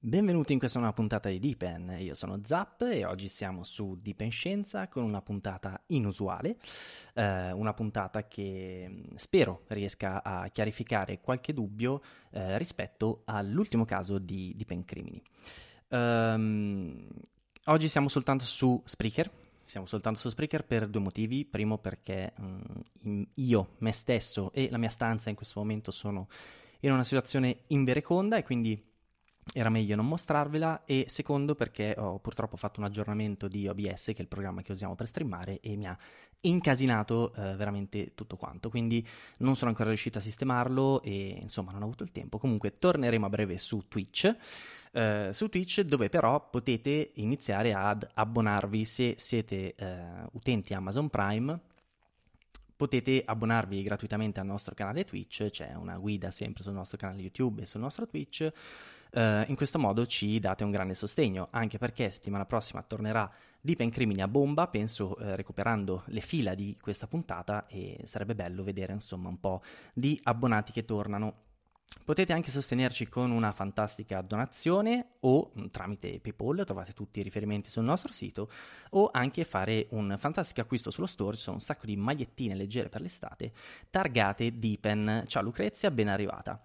Benvenuti in questa nuova puntata di Deepen, io sono Zap e oggi siamo su Deepen Scienza con una puntata inusuale, eh, una puntata che mm, spero riesca a chiarificare qualche dubbio eh, rispetto all'ultimo caso di Deepen Crimini. Um, oggi siamo soltanto su Spreaker, siamo soltanto su Spreaker per due motivi, primo perché um, io, me stesso e la mia stanza in questo momento sono in una situazione invereconda e quindi era meglio non mostrarvela e secondo perché ho purtroppo fatto un aggiornamento di OBS che è il programma che usiamo per streamare e mi ha incasinato eh, veramente tutto quanto. Quindi non sono ancora riuscito a sistemarlo e insomma non ho avuto il tempo. Comunque torneremo a breve su Twitch eh, su Twitch dove però potete iniziare ad abbonarvi. Se siete eh, utenti Amazon Prime Potete abbonarvi gratuitamente al nostro canale Twitch, c'è una guida sempre sul nostro canale YouTube e sul nostro Twitch. Uh, in questo modo ci date un grande sostegno, anche perché settimana prossima tornerà Deep Crimini a bomba, penso uh, recuperando le fila di questa puntata e sarebbe bello vedere insomma un po' di abbonati che tornano Potete anche sostenerci con una fantastica donazione o mm, tramite PayPal, trovate tutti i riferimenti sul nostro sito, o anche fare un fantastico acquisto sullo store, ci sono un sacco di magliettine leggere per l'estate, targate Deepen. Ciao Lucrezia, ben arrivata.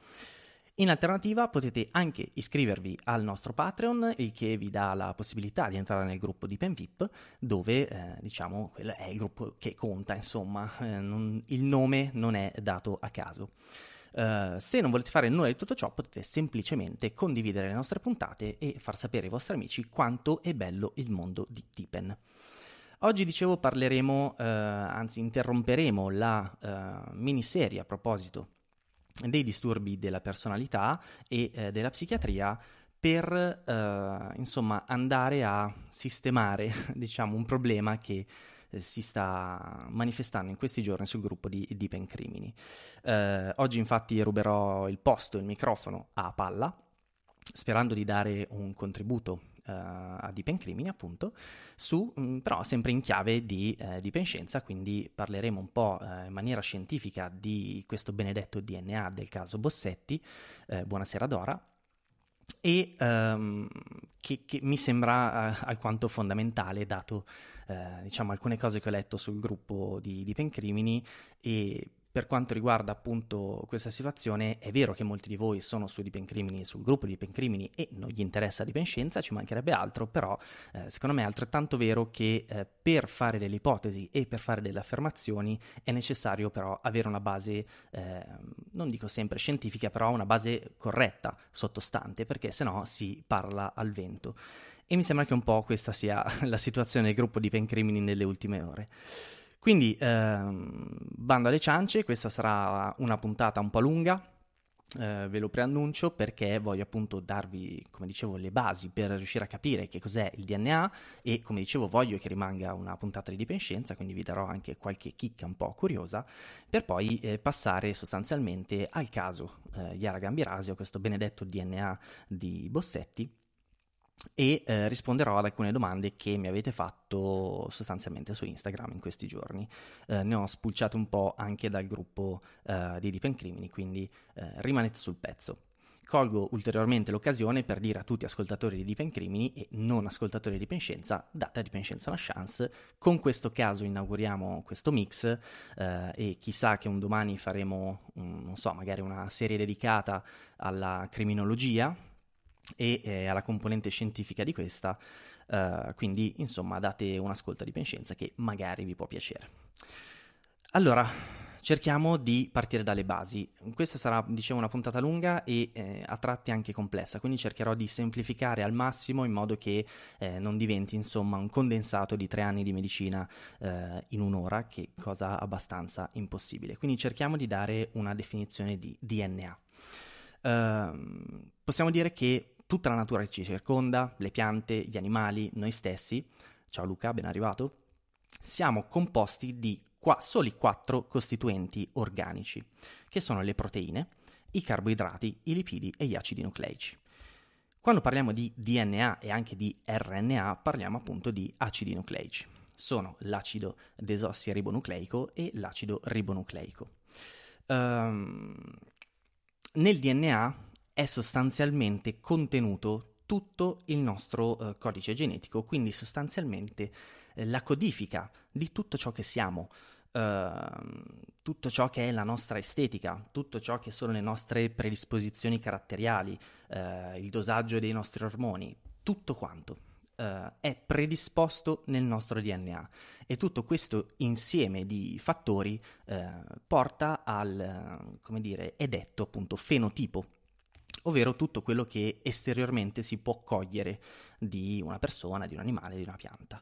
In alternativa potete anche iscrivervi al nostro Patreon, il che vi dà la possibilità di entrare nel gruppo di PenVip, dove eh, diciamo quello è il gruppo che conta, insomma, eh, non, il nome non è dato a caso. Uh, se non volete fare nulla di tutto ciò, potete semplicemente condividere le nostre puntate e far sapere ai vostri amici quanto è bello il mondo di Tipen. Oggi dicevo parleremo, uh, anzi interromperemo la uh, miniserie a proposito dei disturbi della personalità e eh, della psichiatria per insomma andare a sistemare diciamo un problema che eh, si sta manifestando in questi giorni sul gruppo di Deep Crimini. Eh, oggi infatti ruberò il posto, il microfono a Palla, sperando di dare un contributo a Deep Crimini, appunto, su, mh, mm, però sempre in chiave di, uh, di penscenza, quindi parleremo un po' uh, in maniera scientifica di questo benedetto DNA del caso Bossetti. buonasera Dora e um, che, che, mi sembra uh, alquanto fondamentale dato uh, diciamo, alcune cose che ho letto sul gruppo di, di Pencrimini e per quanto riguarda appunto questa situazione, è vero che molti di voi sono su Dipenscrimini, sul gruppo di Dipenscrimini e non gli interessa Dipenscienza, ci mancherebbe altro, però eh, secondo me è altrettanto vero che eh, per fare delle ipotesi e per fare delle affermazioni è necessario però avere una base, eh, non dico sempre scientifica, però una base corretta, sottostante, perché se no si parla al vento. E mi sembra che un po' questa sia la situazione del gruppo di Pencrimini nelle ultime ore. Quindi, ehm, bando alle ciance, questa sarà una puntata un po' lunga, eh, ve lo preannuncio perché voglio appunto darvi, come dicevo, le basi per riuscire a capire che cos'è il DNA e come dicevo voglio che rimanga una puntata di dipenscenza, quindi vi darò anche qualche chicca un po' curiosa, per poi eh, passare sostanzialmente al caso eh, Yara Gambirasio, questo benedetto DNA di Bossetti e eh, risponderò ad alcune domande che mi avete fatto sostanzialmente su Instagram in questi giorni. Eh, ne ho spulciate un po' anche dal gruppo eh, di Deep Crimini, quindi eh, rimanete sul pezzo. Colgo ulteriormente l'occasione per dire a tutti ascoltatori di Deep Crimini e non ascoltatori di Penscienza, date a Dipenscienza una chance. Con questo caso inauguriamo questo mix eh, e chissà che un domani faremo, un, non so, magari una serie dedicata alla criminologia, e eh, alla componente scientifica di questa, uh, quindi insomma date un'ascolta di penscenza che magari vi può piacere. Allora, cerchiamo di partire dalle basi. Questa sarà, dicevo, una puntata lunga e eh, a tratti anche complessa, quindi cercherò di semplificare al massimo in modo che eh, non diventi, insomma, un condensato di tre anni di medicina eh, in un'ora, che è cosa abbastanza impossibile. Quindi cerchiamo di dare una definizione di DNA. Uh, ehm, possiamo dire che tutta la natura che ci circonda, le piante, gli animali, noi stessi, ciao Luca, ben arrivato, siamo composti di qua, soli quattro costituenti organici, che sono le proteine, i carboidrati, i lipidi e gli acidi nucleici. Quando parliamo di DNA e anche di RNA, parliamo appunto di acidi nucleici. Sono l'acido desossiribonucleico e l'acido ribonucleico. Um, nel DNA è sostanzialmente contenuto tutto il nostro eh, codice genetico, quindi sostanzialmente eh, la codifica di tutto ciò che siamo, Uh, tutto ciò che è la nostra estetica, tutto ciò che sono le nostre predisposizioni caratteriali, uh, il dosaggio dei nostri ormoni, tutto quanto uh, è predisposto nel nostro DNA e tutto questo insieme di fattori porta al, come dire, è detto appunto fenotipo ovvero tutto quello che esteriormente si può cogliere di una persona, di un animale, di una pianta.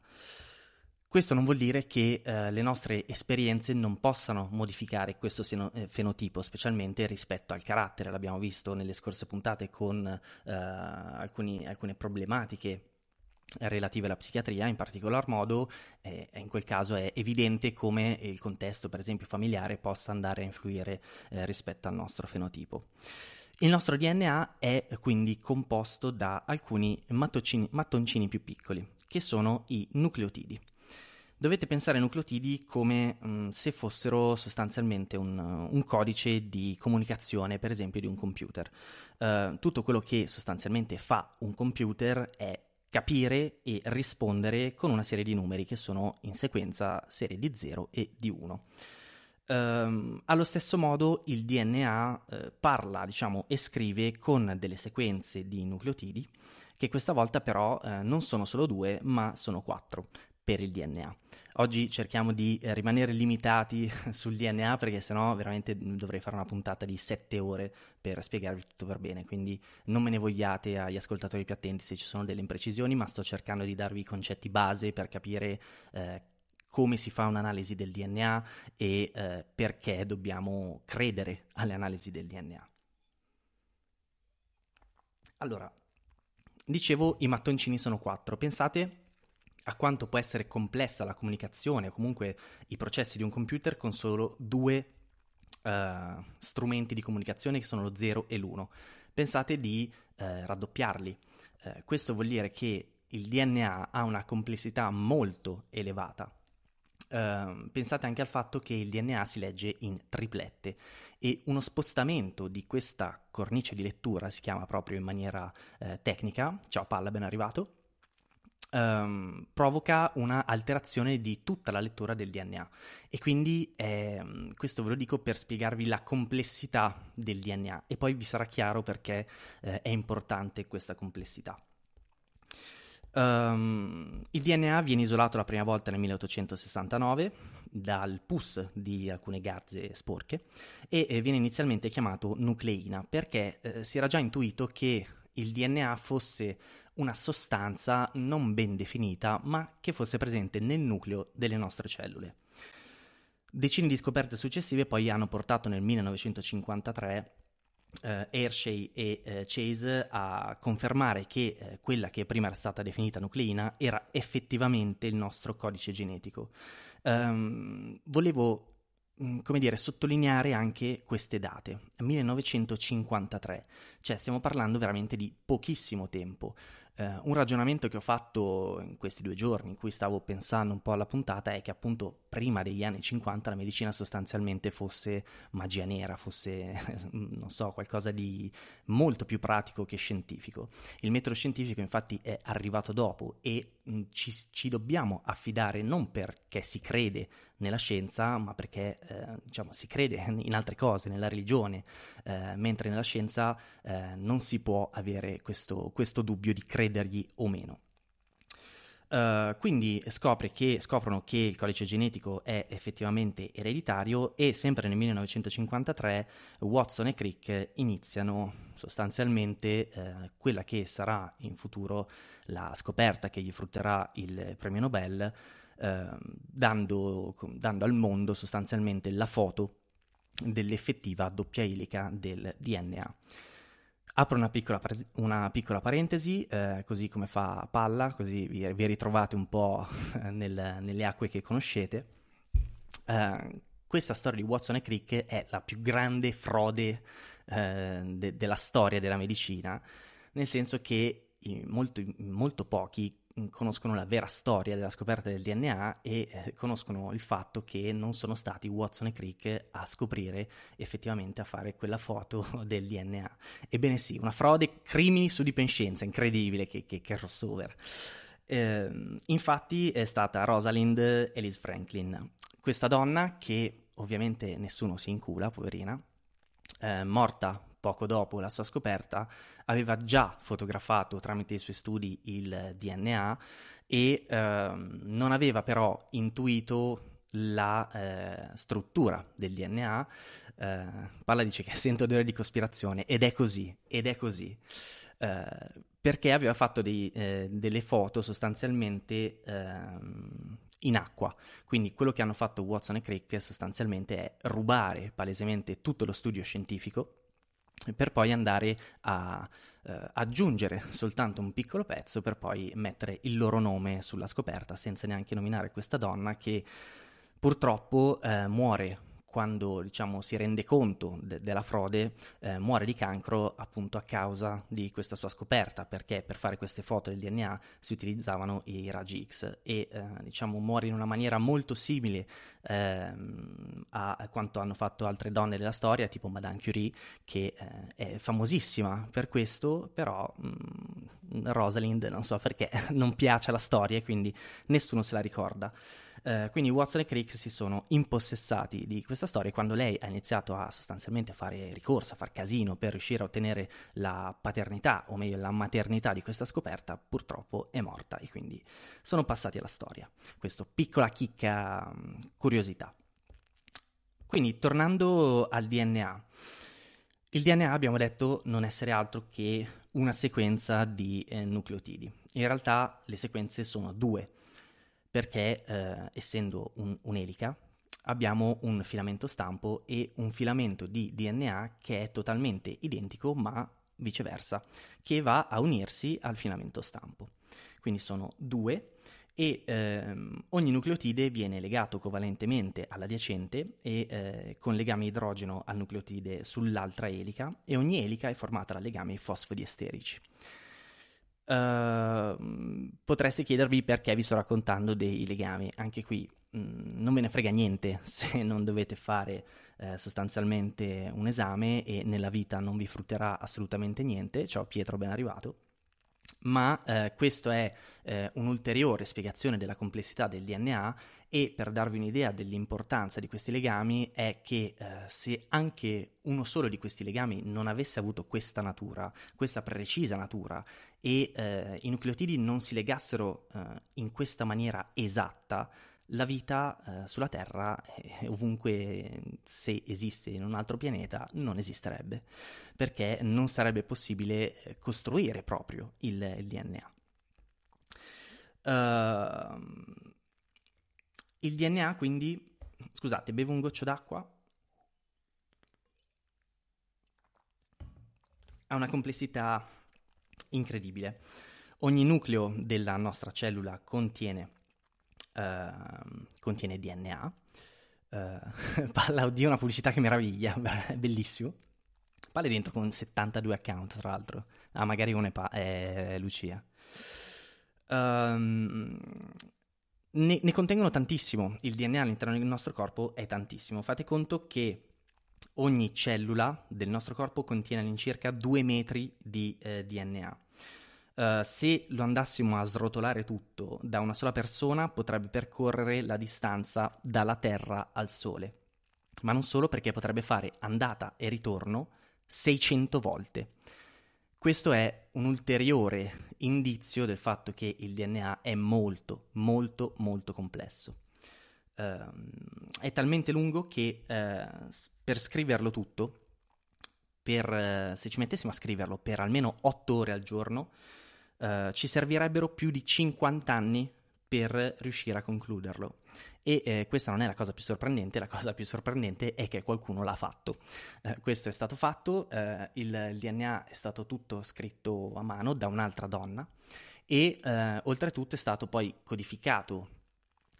Questo non vuol dire che eh, le nostre esperienze non possano modificare questo seno- eh, fenotipo, specialmente rispetto al carattere. L'abbiamo visto nelle scorse puntate con eh, alcuni, alcune problematiche relative alla psichiatria, in particolar modo, eh, in quel caso è evidente come il contesto, per esempio familiare, possa andare a influire eh, rispetto al nostro fenotipo. Il nostro DNA è quindi composto da alcuni mattoncini più piccoli, che sono i nucleotidi. Dovete pensare ai nucleotidi come mh, mm, se fossero sostanzialmente un, un, codice di comunicazione, per esempio, di un computer. Uh, tutto quello che sostanzialmente fa un computer è capire e rispondere con una serie di numeri che sono in sequenza serie di 0 e di 1. Um, allo stesso modo il DNA eh, parla, diciamo, e scrive con delle sequenze di nucleotidi che questa volta però eh, non sono solo due, ma sono quattro per il DNA. Oggi cerchiamo di eh, rimanere limitati sul DNA perché sennò veramente mm, dovrei fare una puntata di sette ore per spiegarvi tutto per bene, quindi non me ne vogliate agli ascoltatori più attenti se ci sono delle imprecisioni, ma sto cercando di darvi i concetti base per capire eh, come si fa un'analisi del DNA e eh, perché dobbiamo credere alle analisi del DNA. Allora, dicevo i mattoncini sono quattro, pensate a quanto può essere complessa la comunicazione o comunque i processi di un computer con solo due uh, strumenti di comunicazione che sono lo 0 e l'1. Pensate di uh, raddoppiarli. Uh, questo vuol dire che il DNA ha una complessità molto elevata Uh, pensate anche al fatto che il DNA si legge in triplette e uno spostamento di questa cornice di lettura si chiama proprio in maniera uh, tecnica, ciao Palla, ben arrivato, um, provoca una alterazione di tutta la lettura del DNA e quindi eh, questo ve lo dico per spiegarvi la complessità del DNA e poi vi sarà chiaro perché eh, è importante questa complessità. Um, il DNA viene isolato la prima volta nel 1869 dal pus di alcune garze sporche e eh, viene inizialmente chiamato nucleina perché eh, si era già intuito che il DNA fosse una sostanza non ben definita ma che fosse presente nel nucleo delle nostre cellule. Decine di scoperte successive poi hanno portato nel 1953 Uh, Hershey e uh, Chase a confermare che uh, quella che prima era stata definita nucleina era effettivamente il nostro codice genetico. Um, volevo, um, come dire, sottolineare anche queste date. 1953, cioè stiamo parlando veramente di pochissimo tempo. Eh, un ragionamento che ho fatto in questi due giorni, in cui stavo pensando un po' alla puntata, è che appunto prima degli anni 50 la medicina sostanzialmente fosse magia nera, fosse, non so, qualcosa di molto più pratico che scientifico. Il metodo scientifico infatti è arrivato dopo e mh, ci, ci dobbiamo affidare non perché si crede nella scienza, ma perché eh, diciamo, si crede in altre cose, nella religione, eh, mentre nella scienza eh, non si può avere questo, questo dubbio di credergli o meno. Uh, quindi che, scoprono che il codice genetico è effettivamente ereditario e sempre nel 1953 Watson e Crick iniziano sostanzialmente uh, quella che sarà in futuro la scoperta che gli frutterà il premio Nobel, uh, dando, dando al mondo sostanzialmente la foto dell'effettiva doppia elica del DNA. Apro una piccola, una piccola parentesi, eh, così come fa Palla, così vi, vi ritrovate un po' nel, nelle acque che conoscete. Eh, questa storia di Watson e Crick è la più grande frode eh, de- della storia della medicina, nel senso che molto, molto pochi conoscono la vera storia della scoperta del DNA e eh, conoscono il fatto che non sono stati Watson e Crick a scoprire effettivamente a fare quella foto del DNA. Ebbene sì, una frode, crimini su dipenscenza, incredibile che, che, che crossover. Eh, infatti è stata Rosalind Elise Franklin, questa donna che ovviamente nessuno si incula, poverina, eh, morta poco dopo la sua scoperta, aveva già fotografato tramite i suoi studi il DNA e ehm, non aveva però intuito la eh, struttura del DNA. Eh, Palla dice che sento odore di cospirazione ed è così, ed è così. Eh, perché aveva fatto dei, eh, delle foto sostanzialmente ehm, in acqua. Quindi quello che hanno fatto Watson e Crick sostanzialmente è rubare palesemente tutto lo studio scientifico per poi andare a eh, aggiungere soltanto un piccolo pezzo per poi mettere il loro nome sulla scoperta senza neanche nominare questa donna che purtroppo eh, muore quando diciamo, si rende conto de- della frode, eh, muore di cancro appunto a causa di questa sua scoperta, perché per fare queste foto del DNA si utilizzavano i raggi X e eh, diciamo, muore in una maniera molto simile eh, a quanto hanno fatto altre donne della storia, tipo Madame Curie, che eh, è famosissima per questo, però mh, mm, Rosalind non so perché non piace la storia e quindi nessuno se la ricorda. Eh, quindi Watson e Crick si sono impossessati di questa storia quando lei ha iniziato a sostanzialmente fare ricorso, a far casino per riuscire a ottenere la paternità, o meglio la maternità di questa scoperta, purtroppo è morta e quindi sono passati alla storia. Questa piccola chicca mm, curiosità. Quindi tornando al DNA. Il DNA abbiamo detto non essere altro che una sequenza di eh, nucleotidi. In realtà le sequenze sono due perché eh, essendo un, un'elica abbiamo un filamento stampo e un filamento di DNA che è totalmente identico ma viceversa, che va a unirsi al filamento stampo. Quindi sono due e ehm, ogni nucleotide viene legato covalentemente all'adiacente e eh, con legame idrogeno al nucleotide sull'altra elica e ogni elica è formata da legami fosfodiesterici. Uh, potreste chiedervi perché vi sto raccontando dei legami. Anche qui mh, mm, non ve ne frega niente se non dovete fare eh, sostanzialmente un esame e nella vita non vi frutterà assolutamente niente. Ciao Pietro, ben arrivato ma eh, questa è eh, un'ulteriore spiegazione della complessità del DNA e per darvi un'idea dell'importanza di questi legami è che eh, se anche uno solo di questi legami non avesse avuto questa natura, questa precisa natura e eh, i nucleotidi non si legassero eh, in questa maniera esatta, la vita eh, sulla Terra, eh, ovunque se esiste in un altro pianeta, non esisterebbe, perché non sarebbe possibile eh, costruire proprio il, il DNA. Uh, ehm, il DNA quindi, scusate, bevo un goccio d'acqua. Ha una complessità incredibile. Ogni nucleo della nostra cellula contiene Ehm, contiene DNA. Uh, eh, Palla, oddio, una pubblicità che meraviglia, bellissimo. Palla è dentro con 72 account, tra l'altro. Ah, magari uno è, pa- è Lucia. Um, ne, ne, contengono tantissimo. Il DNA all'interno del nostro corpo è tantissimo. Fate conto che ogni cellula del nostro corpo contiene all'incirca 2 metri di eh, DNA. Uh, se lo andassimo a srotolare tutto da una sola persona, potrebbe percorrere la distanza dalla Terra al Sole. Ma non solo perché potrebbe fare andata e ritorno 600 volte. Questo è un ulteriore indizio del fatto che il DNA è molto, molto, molto complesso. Uh, è talmente lungo che uh, per scriverlo tutto, per, se ci mettessimo a scriverlo per almeno 8 ore al giorno, uh, ci servirebbero più di 50 anni per riuscire a concluderlo. E eh, questa non è la cosa più sorprendente, la cosa più sorprendente è che qualcuno l'ha fatto. Eh, questo è stato fatto, eh, il, il, DNA è stato tutto scritto a mano da un'altra donna e eh, oltretutto è stato poi codificato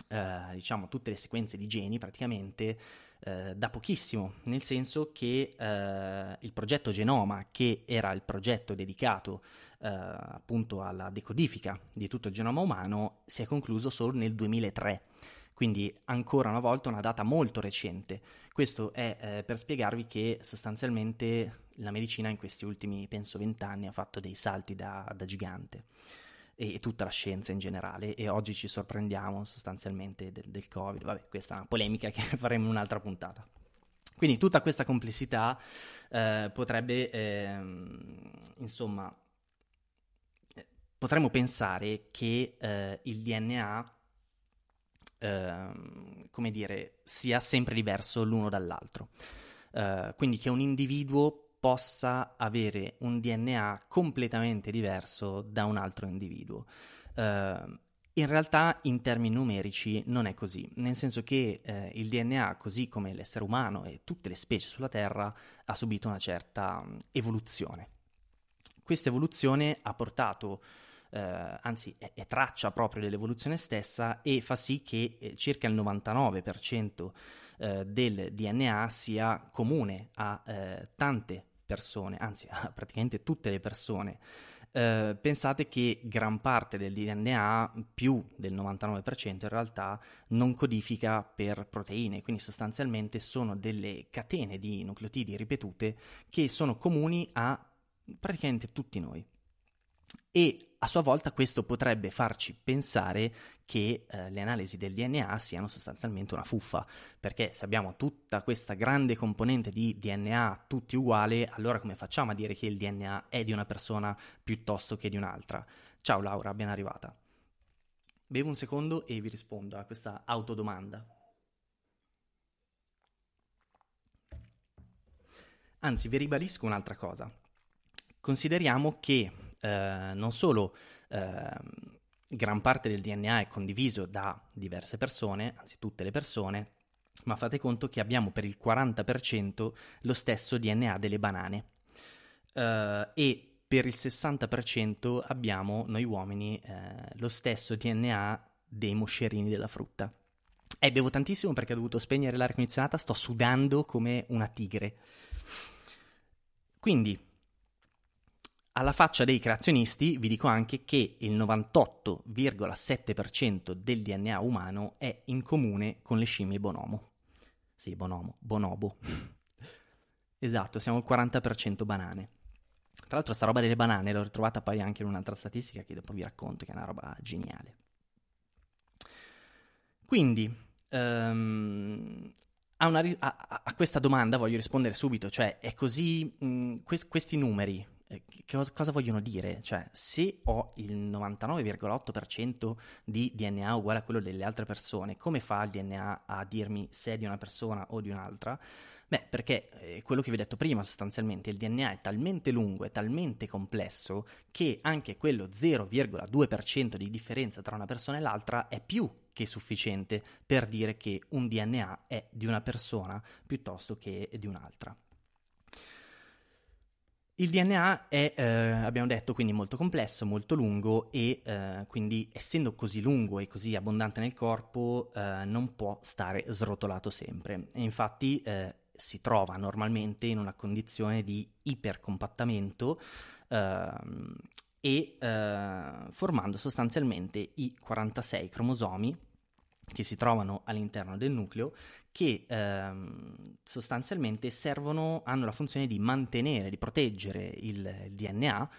eh, diciamo, tutte le sequenze di geni praticamente eh, da pochissimo, nel senso che eh, il progetto Genoma, che era il progetto dedicato eh, appunto alla decodifica di tutto il genoma umano, si è concluso solo nel 2003. Quindi ancora una volta una data molto recente. Questo è eh, per spiegarvi che sostanzialmente la medicina in questi ultimi, penso, vent'anni ha fatto dei salti da, da gigante e tutta la scienza in generale e oggi ci sorprendiamo sostanzialmente del, del Covid. Vabbè, questa è una polemica che faremo in un'altra puntata. Quindi tutta questa complessità eh, potrebbe, eh, insomma, potremmo pensare che eh, il DNA, ehm, come dire, sia sempre diverso l'uno dall'altro. Uh, quindi che un individuo possa avere un DNA completamente diverso da un altro individuo. Uh, in realtà in termini numerici non è così, nel senso che eh, il DNA, così come l'essere umano e tutte le specie sulla Terra, ha subito una certa um, evoluzione. Questa evoluzione ha portato, eh, anzi è, è, traccia proprio dell'evoluzione stessa e fa sì che eh, circa il 99% eh, del DNA sia comune a eh, tante persone, anzi a praticamente tutte le persone. Uh, pensate che gran parte del DNA, più del 99% in realtà, non codifica per proteine, quindi sostanzialmente sono delle catene di nucleotidi ripetute che sono comuni a praticamente tutti noi e a sua volta questo potrebbe farci pensare che eh, le analisi del DNA siano sostanzialmente una fuffa, perché se abbiamo tutta questa grande componente di DNA tutti uguali, allora come facciamo a dire che il DNA è di una persona piuttosto che di un'altra? Ciao Laura, ben arrivata. Bevo un secondo e vi rispondo a questa autodomanda. Anzi, vi ribadisco un'altra cosa. Consideriamo che eh, non solo eh, gran parte del DNA è condiviso da diverse persone, anzi tutte le persone, ma fate conto che abbiamo per il 40% lo stesso DNA delle banane eh, e per il 60% abbiamo noi uomini eh, lo stesso DNA dei moscerini della frutta. E eh, bevo tantissimo perché ho dovuto spegnere l'aria condizionata, sto sudando come una tigre. Quindi, alla faccia dei creazionisti vi dico anche che il 98,7% del DNA umano è in comune con le scimmie bonomo. Sì, bonomo, bonobo. esatto, siamo il 40% banane. Tra l'altro sta roba delle banane l'ho ritrovata poi anche in un'altra statistica che dopo vi racconto, che è una roba geniale. Quindi, um, a, una, a, a, questa domanda voglio rispondere subito, cioè è così, mh, que- questi numeri che cosa vogliono dire? Cioè, se ho il 99,8% di DNA uguale a quello delle altre persone, come fa il DNA a dirmi se è di una persona o di un'altra? Beh, perché eh, quello che vi ho detto prima, sostanzialmente, il DNA è talmente lungo, è talmente complesso, che anche quello 0,2% di differenza tra una persona e l'altra è più che sufficiente per dire che un DNA è di una persona piuttosto che di un'altra. Il DNA è, eh, abbiamo detto, quindi molto complesso, molto lungo e eh, quindi essendo così lungo e così abbondante nel corpo eh, non può stare srotolato sempre. E infatti eh, si trova normalmente in una condizione di ipercompattamento ehm, e eh, formando sostanzialmente i 46 cromosomi che si trovano all'interno del nucleo che ehm, sostanzialmente servono, hanno la funzione di mantenere, di proteggere il, il DNA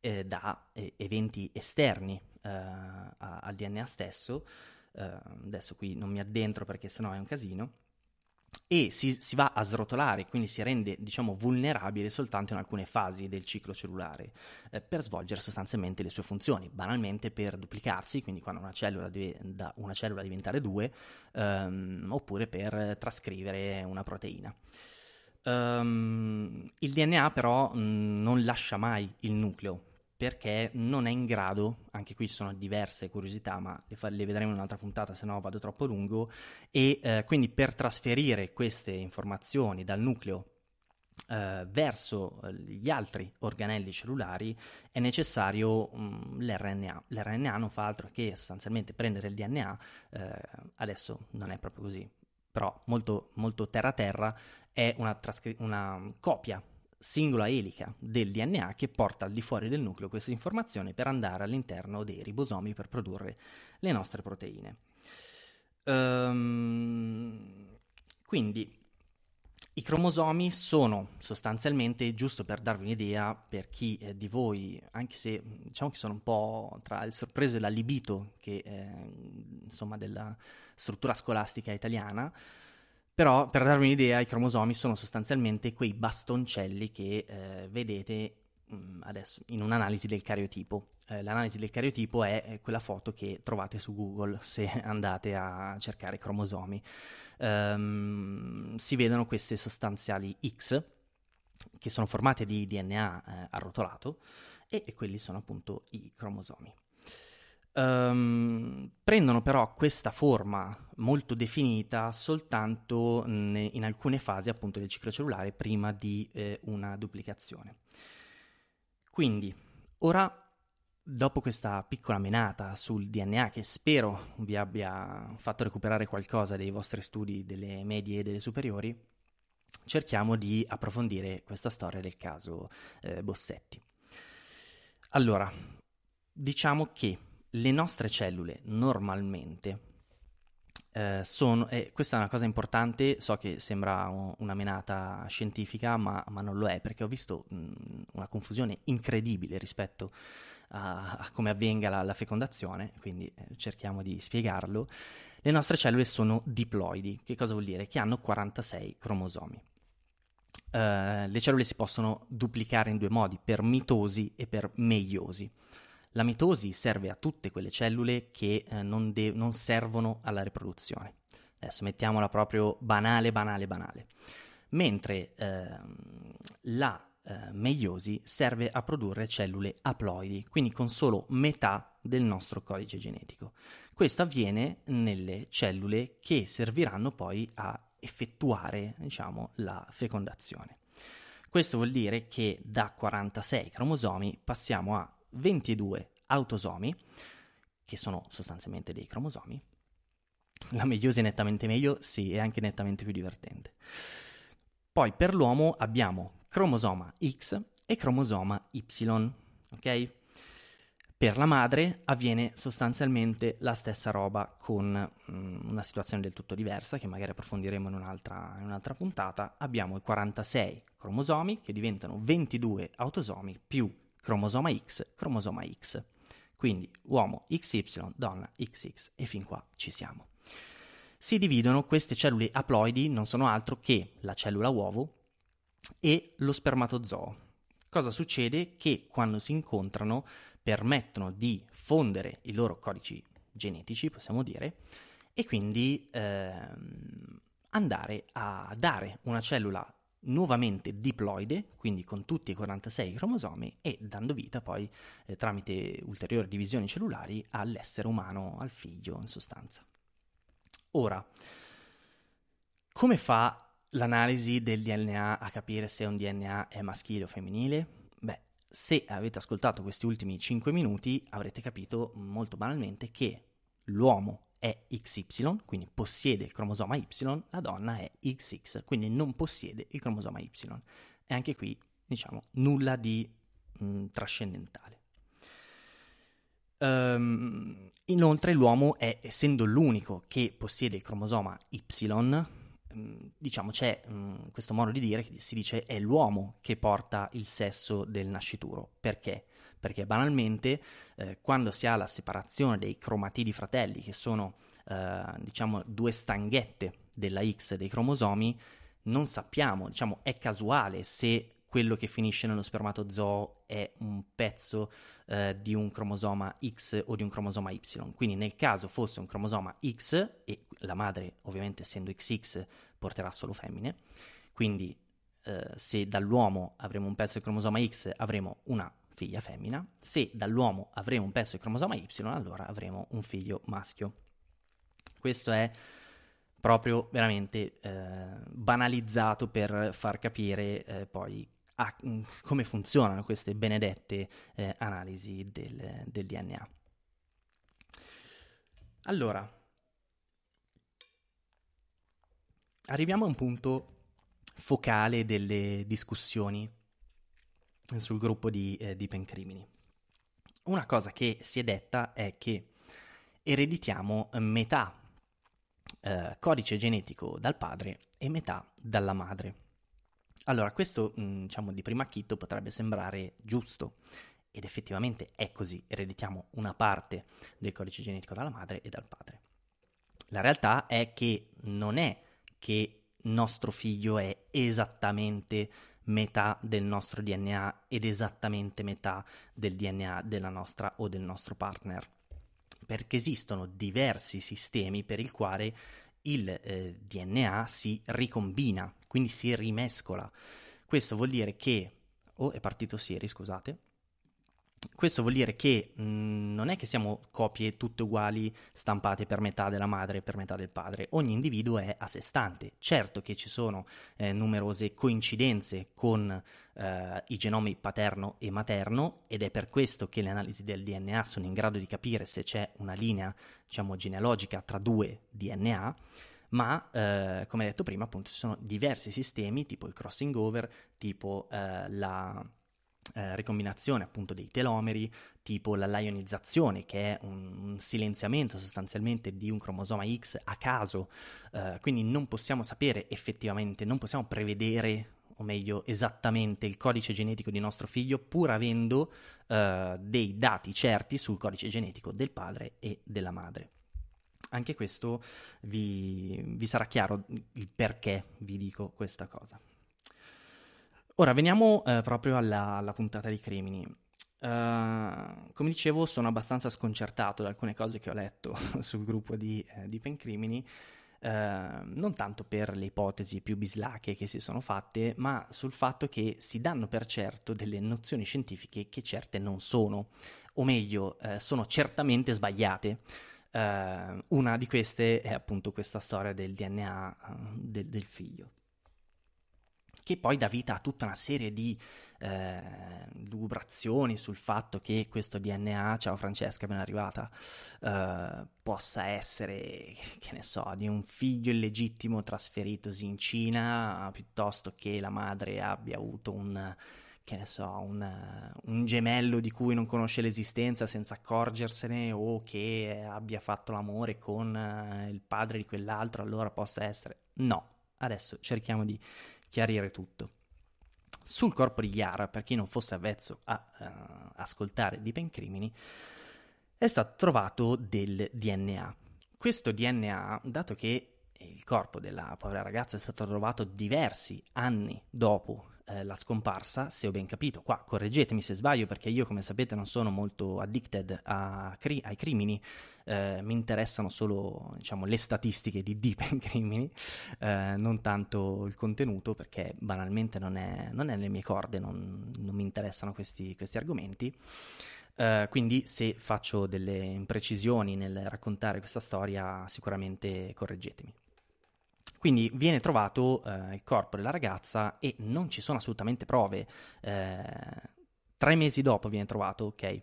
eh, da eh, eventi esterni eh, al DNA stesso. Ehm, adesso qui non mi addentro perché sennò è un casino e si, si, va a srotolare, quindi si rende diciamo, vulnerabile soltanto in alcune fasi del ciclo cellulare eh, per svolgere sostanzialmente le sue funzioni, banalmente per duplicarsi, quindi quando una cellula deve da una cellula diventare due, ehm, oppure per trascrivere una proteina. Um, il DNA però mh, non lascia mai il nucleo, perché non è in grado, anche qui sono diverse curiosità, ma le, fa- le vedremo in un'altra puntata, se no vado troppo lungo, e eh, quindi per trasferire queste informazioni dal nucleo eh, verso eh, gli altri organelli cellulari è necessario mh, mm, l'RNA. L'RNA non fa altro che sostanzialmente prendere il DNA, eh, adesso non è proprio così, però molto, molto terra-terra, è una, trascri- una copia singola elica del DNA che porta al di fuori del nucleo questa informazione per andare all'interno dei ribosomi per produrre le nostre proteine. Ehm, quindi i cromosomi sono sostanzialmente, giusto per darvi un'idea, per chi eh, di voi, anche se diciamo che sono un po' tra il sorpreso e l'allibito che, eh, insomma, della struttura scolastica italiana, però per darvi un'idea i cromosomi sono sostanzialmente quei bastoncelli che eh, vedete mh, mm, adesso in un'analisi del cariotipo. Eh, l'analisi del cariotipo è quella foto che trovate su Google se andate a cercare cromosomi ehm, si vedono queste sostanziali X che sono formate di DNA eh, arrotolato e, e, quelli sono appunto i cromosomi. Um, prendono però questa forma molto definita soltanto ne, in alcune fasi appunto del ciclo cellulare prima di eh, una duplicazione. Quindi, ora dopo questa piccola menata sul DNA che spero vi abbia fatto recuperare qualcosa dei vostri studi delle medie e delle superiori, cerchiamo di approfondire questa storia del caso eh, Bossetti. Allora, diciamo che le nostre cellule normalmente eh, sono, e questa è una cosa importante, so che sembra un, una menata scientifica, ma, ma, non lo è, perché ho visto mh, una confusione incredibile rispetto a, a come avvenga la, la fecondazione, quindi eh, cerchiamo di spiegarlo. Le nostre cellule sono diploidi, che cosa vuol dire? Che hanno 46 cromosomi. Uh, le cellule si possono duplicare in due modi, per mitosi e per meiosi. La mitosi serve a tutte quelle cellule che uh, non, de- non, servono alla riproduzione. Adesso mettiamola proprio banale, banale, banale. Mentre uh, la eh, meiosi serve a produrre cellule aploidi, quindi con solo metà del nostro codice genetico. Questo avviene nelle cellule che serviranno poi a effettuare, diciamo, la fecondazione. Questo vuol dire che da 46 cromosomi passiamo a 22 autosomi, che sono sostanzialmente dei cromosomi. La meiosi è nettamente meglio, sì, è anche nettamente più divertente. Poi per l'uomo abbiamo cromosoma X e cromosoma Y, ok? Per la madre avviene sostanzialmente la stessa roba con mm, una situazione del tutto diversa che magari approfondiremo in un'altra, in un'altra puntata. Abbiamo i 46 cromosomi che diventano 22 autosomi più cromosoma X, cromosoma X. Quindi uomo XY, donna XX e fin qua ci siamo. Si dividono queste cellule aploidi, non sono altro che la cellula uovo, e lo spermatozoo. Cosa succede? Che quando si incontrano permettono di fondere i loro codici genetici, possiamo dire, e quindi ehm, andare a dare una cellula nuovamente diploide, quindi con tutti i 46 cromosomi, e dando vita poi, eh, tramite ulteriori divisioni cellulari, all'essere umano, al figlio in sostanza. Ora, come fa l'analisi del DNA a capire se un DNA è maschile o femminile? Beh, se avete ascoltato questi ultimi 5 minuti avrete capito molto banalmente che l'uomo è XY, quindi possiede il cromosoma Y, la donna è XX, quindi non possiede il cromosoma Y. E anche qui, diciamo, nulla di mh, trascendentale. Um, inoltre l'uomo è, essendo l'unico che possiede il cromosoma Y, Mm, diciamo c'è mh, mm, questo modo di dire che si dice è l'uomo che porta il sesso del nascituro. Perché? Perché banalmente eh, quando si ha la separazione dei cromatidi fratelli, che sono eh, diciamo due stanghette della X dei cromosomi, non sappiamo, diciamo è casuale se quello che finisce nello spermatozoo è un pezzo eh, di un cromosoma X o di un cromosoma Y. Quindi nel caso fosse un cromosoma X, e la madre ovviamente essendo XX porterà solo femmine, quindi eh, se dall'uomo avremo un pezzo del cromosoma X avremo una figlia femmina, se dall'uomo avremo un pezzo del cromosoma Y allora avremo un figlio maschio. Questo è proprio veramente eh, banalizzato per far capire eh, poi a, mm, come funzionano queste benedette eh, analisi del, del DNA. Allora, arriviamo a un punto focale delle discussioni sul gruppo di eh, Deep Crimini. Una cosa che si è detta è che ereditiamo metà eh, codice genetico dal padre e metà dalla madre. Allora, questo mm, diciamo di primo acchito potrebbe sembrare giusto ed effettivamente è così, ereditiamo una parte del codice genetico dalla madre e dal padre. La realtà è che non è che nostro figlio è esattamente metà del nostro DNA ed esattamente metà del DNA della nostra o del nostro partner. Perché esistono diversi sistemi per il quale il eh, DNA si ricombina, quindi si rimescola. Questo vuol dire che... Oh, è partito Siri, scusate. Questo vuol dire che mh, mm, non è che siamo copie tutte uguali stampate per metà della madre e per metà del padre, ogni individuo è a sé stante. Certo che ci sono eh, numerose coincidenze con eh, i genomi paterno e materno ed è per questo che le analisi del DNA sono in grado di capire se c'è una linea, diciamo, genealogica tra due DNA ma eh, come detto prima appunto ci sono diversi sistemi tipo il crossing over, tipo eh, la eh, ricombinazione appunto dei telomeri, tipo la lionizzazione, che è un, un silenziamento sostanzialmente di un cromosoma X a caso, eh, quindi non possiamo sapere effettivamente, non possiamo prevedere o meglio esattamente il codice genetico di nostro figlio, pur avendo eh, dei dati certi sul codice genetico del padre e della madre. Anche questo vi, vi sarà chiaro il perché vi dico questa cosa. Ora veniamo eh, proprio alla, alla, puntata di crimini. Uh, come dicevo, sono abbastanza sconcertato da alcune cose che ho letto sul gruppo di, eh, di Pencrimini, uh, non tanto per le ipotesi più bislache che si sono fatte, ma sul fatto che si danno per certo delle nozioni scientifiche che certe non sono, o meglio, uh, sono certamente sbagliate. una di queste è appunto questa storia del DNA del, del figlio che poi dà vita a tutta una serie di eh, lugubrazioni sul fatto che questo DNA, ciao Francesca, ben arrivata, eh, possa essere, che ne so, di un figlio illegittimo trasferitosi in Cina, piuttosto che la madre abbia avuto un che ne so, un, un, gemello di cui non conosce l'esistenza senza accorgersene o che abbia fatto l'amore con uh, il padre di quell'altro, allora possa essere. No, adesso cerchiamo di chiarire tutto. Sul corpo di Chiara, per chi non fosse avvezzo a uh, ascoltare di Pencrimini, è stato trovato del DNA. Questo DNA, dato che il corpo della povera ragazza è stato trovato diversi anni dopo eh, la scomparsa, se ho ben capito. Qua correggetemi se sbaglio, perché io, come sapete, non sono molto addicted cri- ai crimini, eh, mi interessano solo diciamo, le statistiche di Deep Crimini, eh, non tanto il contenuto, perché banalmente non è, non è nelle mie corde, non, non mi interessano questi, questi argomenti. Uh, quindi se faccio delle imprecisioni nel raccontare questa storia, sicuramente correggetemi. Quindi viene trovato eh, il corpo della ragazza e non ci sono assolutamente prove. Eh, tre mesi dopo viene trovato, ok?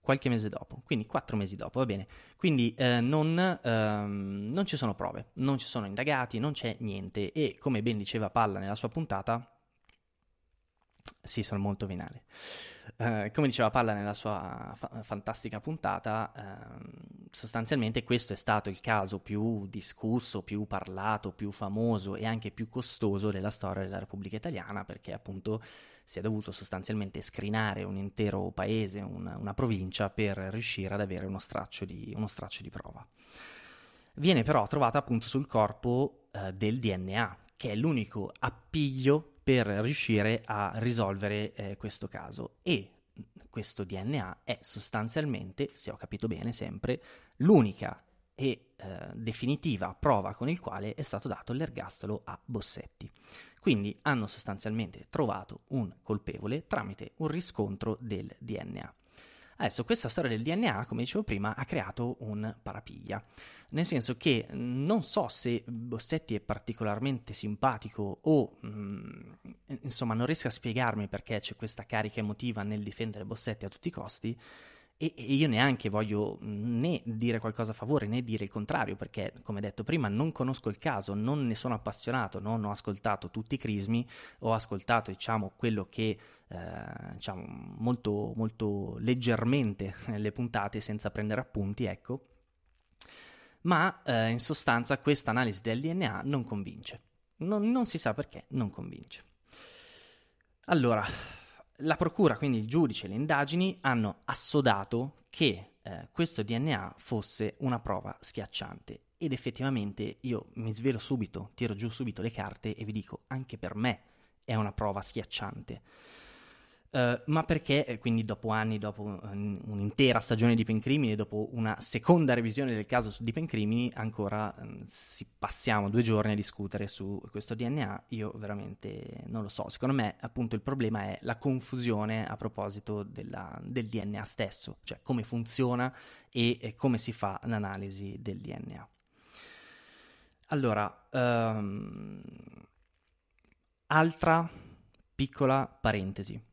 Qualche mese dopo, quindi quattro mesi dopo, va bene. Quindi eh, non, ehm, non ci sono prove, non ci sono indagati, non c'è niente. E come ben diceva Palla nella sua puntata, sì, sono molto venale. Uh, come diceva Palla nella sua fa- fantastica puntata, uh, sostanzialmente questo è stato il caso più discusso, più parlato, più famoso e anche più costoso della storia della Repubblica Italiana, perché appunto si è dovuto sostanzialmente scrinare un intero paese, una, una provincia, per riuscire ad avere uno straccio di, uno straccio di prova. Viene però trovata appunto sul corpo uh, del DNA, che è l'unico appiglio per riuscire a risolvere eh, questo caso e questo DNA è sostanzialmente, se ho capito bene sempre, l'unica e eh, definitiva prova con il quale è stato dato l'ergastolo a Bossetti. Quindi hanno sostanzialmente trovato un colpevole tramite un riscontro del DNA. Adesso, questa storia del DNA, come dicevo prima, ha creato un parapiglia. Nel senso che non so se Bossetti è particolarmente simpatico o, mh, mm, insomma, non riesco a spiegarmi perché c'è questa carica emotiva nel difendere Bossetti a tutti i costi. E, io neanche voglio né dire qualcosa a favore né dire il contrario, perché, come detto prima, non conosco il caso, non ne sono appassionato, non ho ascoltato tutti i crismi, ho ascoltato, diciamo, quello che, eh, diciamo, molto, molto leggermente le puntate senza prendere appunti, ecco. Ma eh, in sostanza questa analisi del DNA non convince. Non, non si sa perché, non convince. Allora, la procura, quindi il giudice e le indagini, hanno assodato che eh, questo DNA fosse una prova schiacciante. Ed effettivamente io mi svelo subito, tiro giù subito le carte e vi dico, anche per me è una prova schiacciante. Uh, ma perché, eh, quindi dopo anni, dopo un, un'intera stagione di Pencrimini, dopo una seconda revisione del caso su di Pencrimini, ancora um, si passiamo due giorni a discutere su questo DNA? Io veramente non lo so. Secondo me, appunto, il problema è la confusione a proposito della, del DNA stesso, cioè come funziona e, e, come si fa l'analisi del DNA. Allora, um, altra piccola parentesi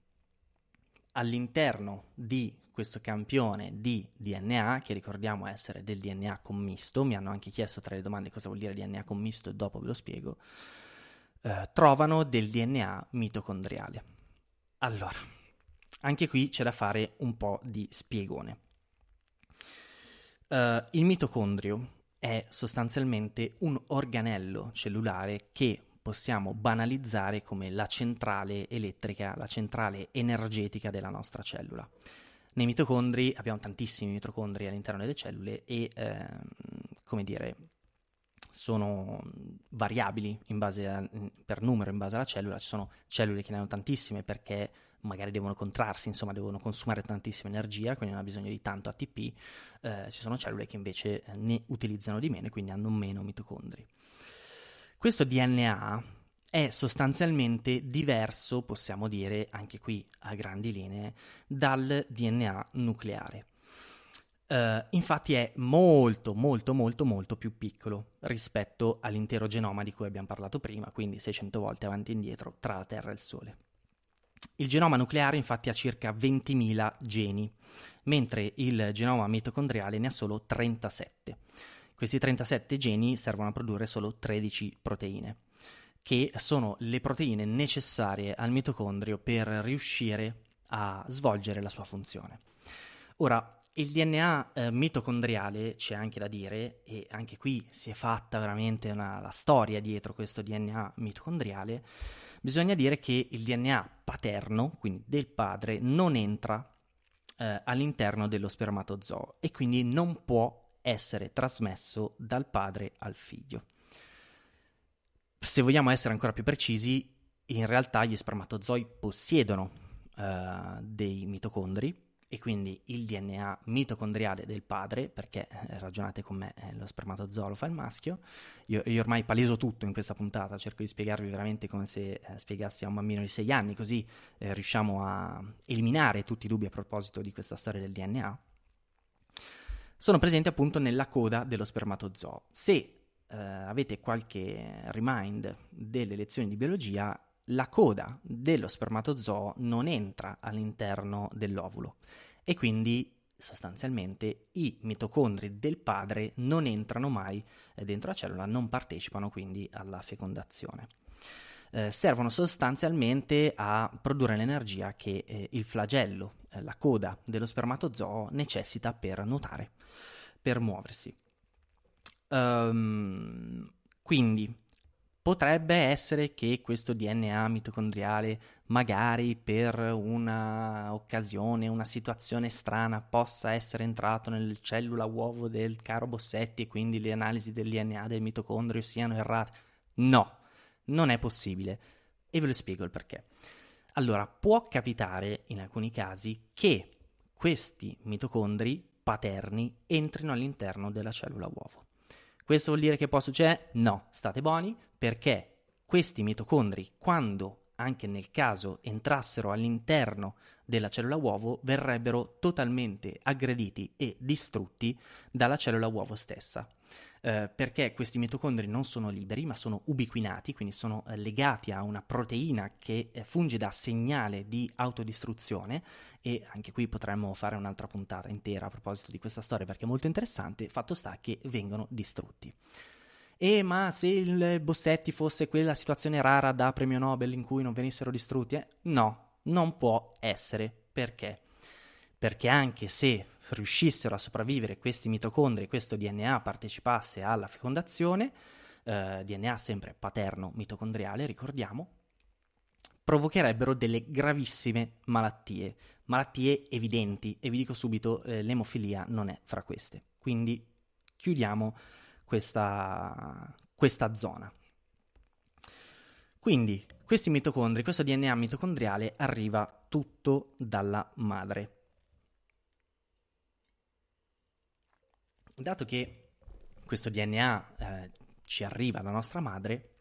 all'interno di questo campione di DNA, che ricordiamo essere del DNA commisto, mi hanno anche chiesto tra le domande cosa vuol dire DNA commisto e dopo ve lo spiego, eh, trovano del DNA mitocondriale. Allora, anche qui c'è da fare un po' di spiegone. Uh, il mitocondrio è sostanzialmente un organello cellulare che possiamo banalizzare come la centrale elettrica, la centrale energetica della nostra cellula. Nei mitocondri abbiamo tantissimi mitocondri all'interno delle cellule e, eh, come dire, sono variabili a, per numero in base alla cellula. Ci sono cellule che ne hanno tantissime perché magari devono contrarsi, insomma devono consumare tantissima energia, quindi hanno bisogno di tanto ATP. Eh, ci sono cellule che invece ne utilizzano di meno e quindi hanno meno mitocondri. Questo DNA è sostanzialmente diverso, possiamo dire anche qui a grandi linee, dal DNA nucleare. Uh, infatti è molto molto molto molto più piccolo rispetto all'intero genoma di cui abbiamo parlato prima, quindi 600 volte avanti e indietro tra la Terra e il Sole. Il genoma nucleare infatti ha circa 20.000 geni, mentre il genoma mitocondriale ne ha solo 37. Questi 37 geni servono a produrre solo 13 proteine, che sono le proteine necessarie al mitocondrio per riuscire a svolgere la sua funzione. Ora, il DNA eh, mitocondriale c'è anche da dire, e anche qui si è fatta veramente una, la storia dietro questo DNA mitocondriale, bisogna dire che il DNA paterno, quindi del padre, non entra eh, all'interno dello spermatozoo e quindi non può essere trasmesso dal padre al figlio. Se vogliamo essere ancora più precisi, in realtà gli spermatozoi possiedono uh, dei mitocondri e quindi il DNA mitocondriale del padre, perché eh, ragionate con me, eh, lo spermatozoo lo fa il maschio. Io, io, ormai paleso tutto in questa puntata, cerco di spiegarvi veramente come se eh, spiegassi a un bambino di 6 anni, così eh, riusciamo a eliminare tutti i dubbi a proposito di questa storia del DNA sono presenti appunto nella coda dello spermatozoo. Se eh, avete qualche remind delle lezioni di biologia, la coda dello spermatozoo non entra all'interno dell'ovulo e quindi sostanzialmente i mitocondri del padre non entrano mai eh, dentro la cellula, non partecipano quindi alla fecondazione. Eh, servono sostanzialmente a produrre l'energia che eh, il flagello, eh, la coda dello spermatozoo necessita per nuotare, per muoversi. Um, quindi potrebbe essere che questo DNA mitocondriale, magari per una occasione, una situazione strana, possa essere entrato nel cellula uovo del caro Bossetti e quindi le analisi del DNA del mitocondrio siano errate. No, non è possibile. E ve lo spiego il perché. Allora, può capitare in alcuni casi che questi mitocondri paterni entrino all'interno della cellula uovo. Questo vuol dire che può succedere? No, state buoni, perché questi mitocondri, quando anche nel caso entrassero all'interno della cellula uovo, verrebbero totalmente aggrediti e distrutti dalla cellula uovo stessa. Eh, perché questi mitocondri non sono liberi, ma sono ubiquinati, quindi sono eh, legati a una proteina che eh, funge da segnale di autodistruzione e anche qui potremmo fare un'altra puntata intera a proposito di questa storia perché è molto interessante, fatto sta che vengono distrutti. E ma se il Bossetti fosse quella situazione rara da premio Nobel in cui non venissero distrutti? Eh? No, non può essere. Perché? Perché anche se riuscissero a sopravvivere questi mitocondri questo DNA partecipasse alla fecondazione, eh, DNA sempre paterno mitocondriale, ricordiamo, provocherebbero delle gravissime malattie, malattie evidenti e vi dico subito eh, l'emofilia non è fra queste. Quindi chiudiamo questa, questa zona. Quindi questi mitocondri, questo DNA mitocondriale arriva tutto dalla madre. Dato che questo DNA eh, ci arriva dalla nostra madre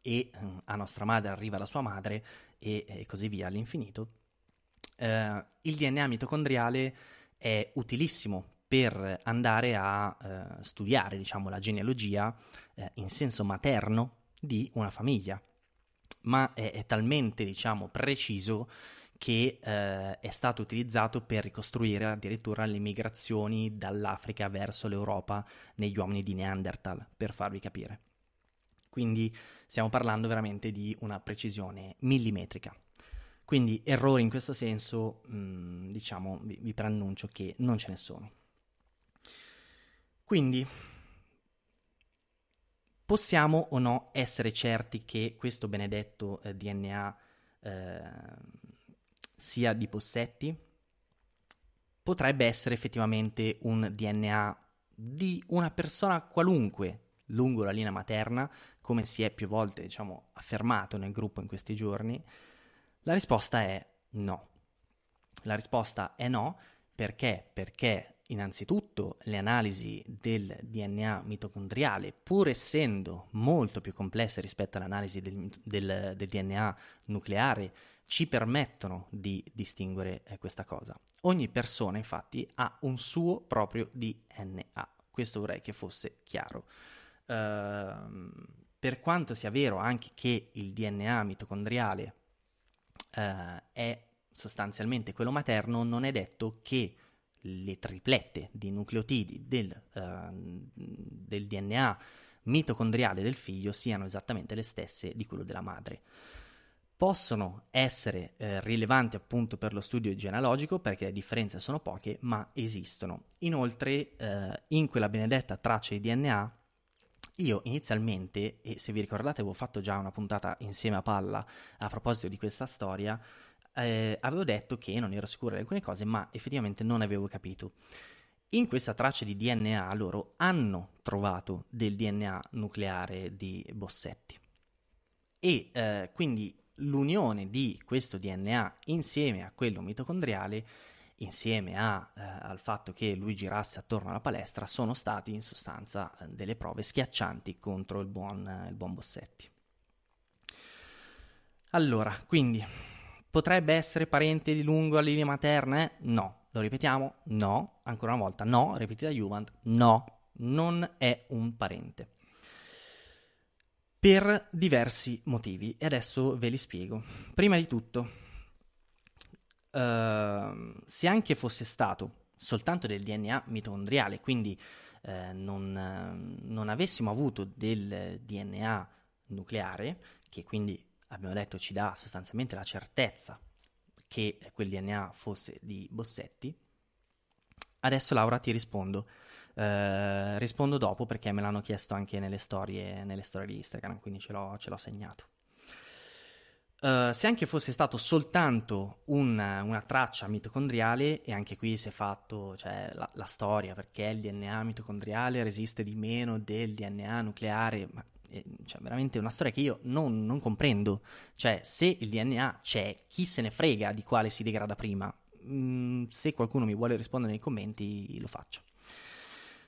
e eh, a nostra madre arriva la sua madre e, e così via all'infinito, eh, il DNA mitocondriale è utilissimo per andare a eh, studiare diciamo, la genealogia eh, in senso materno di una famiglia, ma è, è talmente diciamo, preciso che eh, è stato utilizzato per ricostruire addirittura le migrazioni dall'Africa verso l'Europa negli uomini di Neanderthal, per farvi capire. Quindi stiamo parlando veramente di una precisione millimetrica. Quindi errori in questo senso, mh, mm, diciamo, vi, vi preannuncio che non ce ne sono. Quindi possiamo o no essere certi che questo benedetto eh, DNA eh, sia di Possetti? Potrebbe essere effettivamente un DNA di una persona qualunque lungo la linea materna, come si è più volte diciamo, affermato nel gruppo in questi giorni? La risposta è no. La risposta è no perché? Perché Innanzitutto le analisi del DNA mitocondriale, pur essendo molto più complesse rispetto all'analisi del, del, del DNA nucleare, ci permettono di distinguere eh, questa cosa. Ogni persona infatti ha un suo proprio DNA, questo vorrei che fosse chiaro. Uh, per quanto sia vero anche che il DNA mitocondriale uh, è sostanzialmente quello materno, non è detto che le triplette di nucleotidi del, uh, del DNA mitocondriale del figlio siano esattamente le stesse di quello della madre. Possono essere eh, rilevanti appunto per lo studio genealogico perché le differenze sono poche, ma esistono. Inoltre, eh, in quella benedetta traccia di DNA, io inizialmente, e se vi ricordate avevo fatto già una puntata insieme a Palla a proposito di questa storia, eh, avevo detto che non ero sicuro di alcune cose, ma effettivamente non avevo capito. In questa traccia di DNA loro hanno trovato del DNA nucleare di Bossetti e eh, quindi l'unione di questo DNA insieme a quello mitocondriale, insieme a, eh, al fatto che lui girasse attorno alla palestra, sono stati in sostanza eh, delle prove schiaccianti contro il buon, il buon Bossetti. Allora, quindi Potrebbe essere parente di lungo alla linea materna? Eh? No. Lo ripetiamo? No. Ancora una volta, no. Ripetita Juvent? No. Non è un parente. Per diversi motivi. E adesso ve li spiego. Prima di tutto, uh, se anche fosse stato soltanto del DNA mitocondriale, quindi uh, non, non avessimo avuto del DNA nucleare, che quindi abbiamo detto ci dà sostanzialmente la certezza che quel DNA fosse di Bossetti. Adesso Laura ti rispondo. Uh, rispondo dopo perché me l'hanno chiesto anche nelle storie, nelle storie di Instagram, quindi ce l'ho, ce l'ho segnato. Uh, se anche fosse stato soltanto una, una, traccia mitocondriale, e anche qui si è fatto cioè, la, la, storia perché il DNA mitocondriale resiste di meno del DNA nucleare, ma cioè, veramente una storia che io non, non, comprendo. Cioè, se il DNA c'è, chi se ne frega di quale si degrada prima? Mm, se qualcuno mi vuole rispondere nei commenti, lo faccio.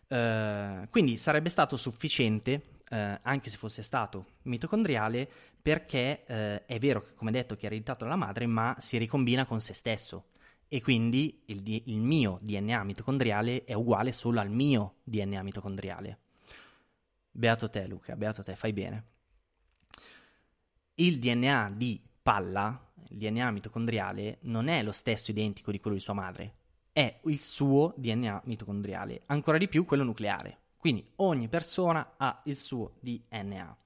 Uh, quindi sarebbe stato sufficiente eh, anche se fosse stato mitocondriale, perché eh, è vero che, come detto, che è ereditato dalla madre, ma si ricombina con se stesso. E quindi il, il mio DNA mitocondriale è uguale solo al mio DNA mitocondriale. Beato te, Luca, beato te, fai bene. Il DNA di palla, il DNA mitocondriale, non è lo stesso identico di quello di sua madre, è il suo DNA mitocondriale, ancora di più quello nucleare. Quindi ogni persona ha il suo DNA.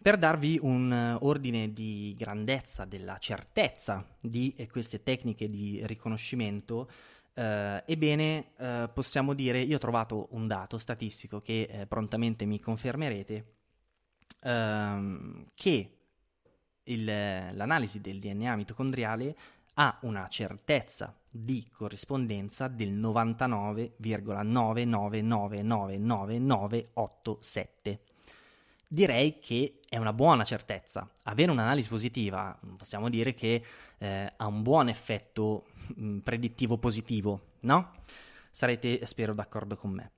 Per darvi un ordine di grandezza della certezza di queste tecniche di riconoscimento, eh, ebbene eh, possiamo dire, io ho trovato un dato statistico che eh, prontamente mi confermerete, ehm, che il, l'analisi del DNA mitocondriale ha una certezza di corrispondenza del 99,9999987. Direi che è una buona certezza. Avere un'analisi positiva possiamo dire che eh, ha un buon effetto mm, predittivo positivo, no? Sarete, spero, d'accordo con me.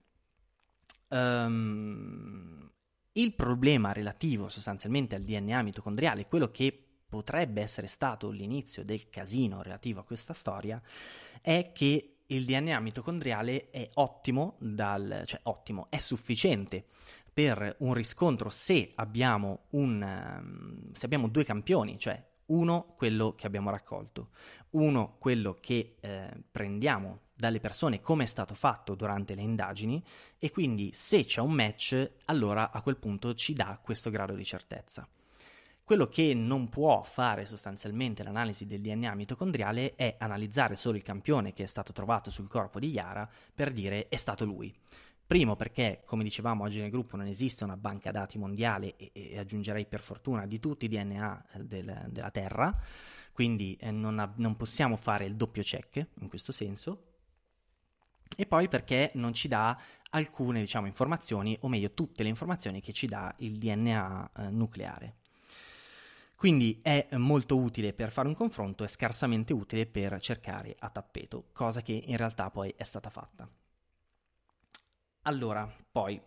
Um, il problema relativo sostanzialmente al DNA mitocondriale, quello che potrebbe essere stato l'inizio del casino relativo a questa storia, è che il DNA mitocondriale è ottimo, dal, cioè ottimo, è sufficiente per un riscontro se abbiamo, un, um, se abbiamo due campioni, cioè uno quello che abbiamo raccolto, uno quello che eh, prendiamo dalle persone come è stato fatto durante le indagini e quindi se c'è un match allora a quel punto ci dà questo grado di certezza. Quello che non può fare sostanzialmente l'analisi del DNA mitocondriale è analizzare solo il campione che è stato trovato sul corpo di Yara per dire è stato lui. Primo perché, come dicevamo oggi nel gruppo, non esiste una banca dati mondiale e, e aggiungerei per fortuna di tutti i DNA eh, del, della Terra, quindi eh, non, ha, non possiamo fare il doppio check in questo senso. E poi perché non ci dà alcune diciamo, informazioni, o meglio tutte le informazioni che ci dà il DNA eh, nucleare. Quindi è molto utile per fare un confronto e scarsamente utile per cercare a tappeto, cosa che in realtà poi è stata fatta. Allora, poi,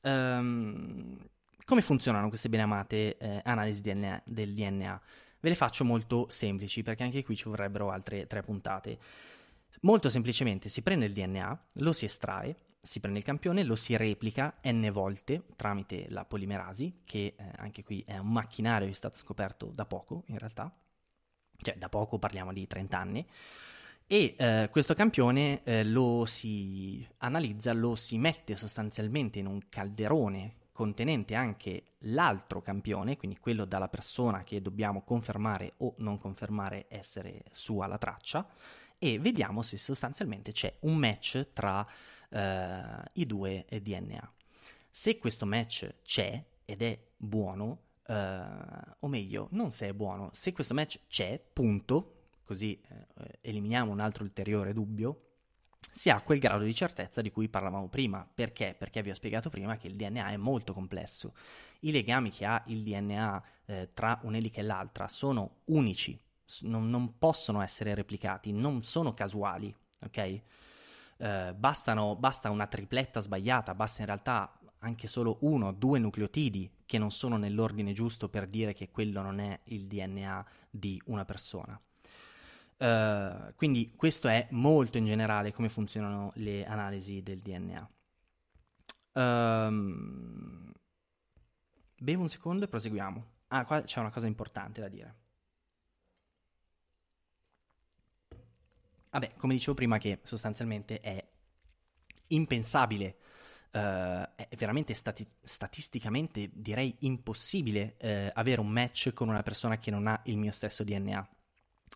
um, come funzionano queste benamate eh, analisi DNA, del DNA? Ve le faccio molto semplici perché anche qui ci vorrebbero altre tre puntate. Molto semplicemente si prende il DNA, lo si estrae, si prende il campione, lo si replica n volte tramite la polimerasi, che eh, anche qui è un macchinario che è stato scoperto da poco in realtà, cioè da poco parliamo di 30 anni, e eh, questo campione eh, lo si analizza, lo si mette sostanzialmente in un calderone contenente anche l'altro campione, quindi quello dalla persona che dobbiamo confermare o non confermare essere sua la traccia, e vediamo se sostanzialmente c'è un match tra eh, i due DNA. Se questo match c'è ed è buono, eh, o meglio, non se è buono, se questo match c'è, punto, così eh, eliminiamo un altro ulteriore dubbio, si ha quel grado di certezza di cui parlavamo prima. Perché? Perché vi ho spiegato prima che il DNA è molto complesso. I legami che ha il DNA eh, tra un'elica e l'altra sono unici, non, non possono essere replicati, non sono casuali, ok? Uh, bastano, basta una tripletta sbagliata, basta in realtà anche solo uno o due nucleotidi che non sono nell'ordine giusto per dire che quello non è il DNA di una persona. Uh, quindi questo è molto in generale come funzionano le analisi del DNA. Um, ehm, bevo un secondo e proseguiamo. Ah, qua c'è una cosa importante da dire. Vabbè, come dicevo prima che sostanzialmente è impensabile, uh, è veramente stati- statisticamente direi impossibile uh, avere un match con una persona che non ha il mio stesso DNA.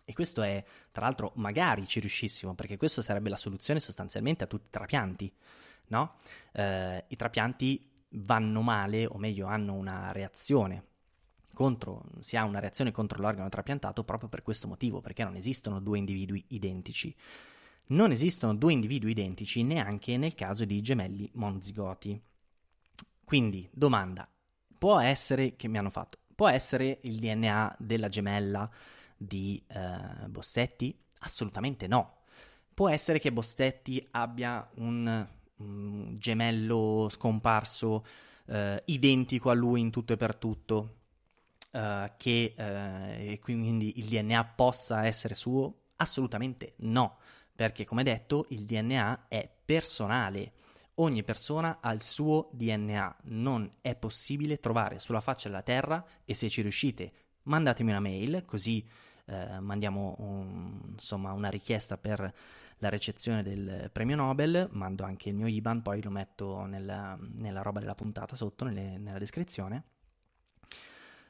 E questo è, tra l'altro, magari ci riuscissimo, perché questa sarebbe la soluzione sostanzialmente a tutti i trapianti, no? Uh, I trapianti vanno male, o meglio, hanno una reazione contro, si ha una reazione contro l'organo trapiantato proprio per questo motivo, perché non esistono due individui identici. Non esistono due individui identici neanche nel caso di gemelli monzigoti. Quindi, domanda, può essere, che mi hanno fatto, può essere il DNA della gemella di eh, Bossetti? Assolutamente no. Può essere che Bossetti abbia un, un gemello scomparso eh, identico a lui in tutto e per tutto, eh, che eh, quindi il DNA possa essere suo? Assolutamente no, perché come detto il DNA è personale. Ogni persona ha il suo DNA, non è possibile trovare sulla faccia della Terra e se ci riuscite mandatemi una mail così eh, mandiamo un, insomma, una richiesta per la ricezione del premio Nobel, mando anche il mio IBAN, poi lo metto nella, nella roba della puntata sotto, nelle, nella descrizione.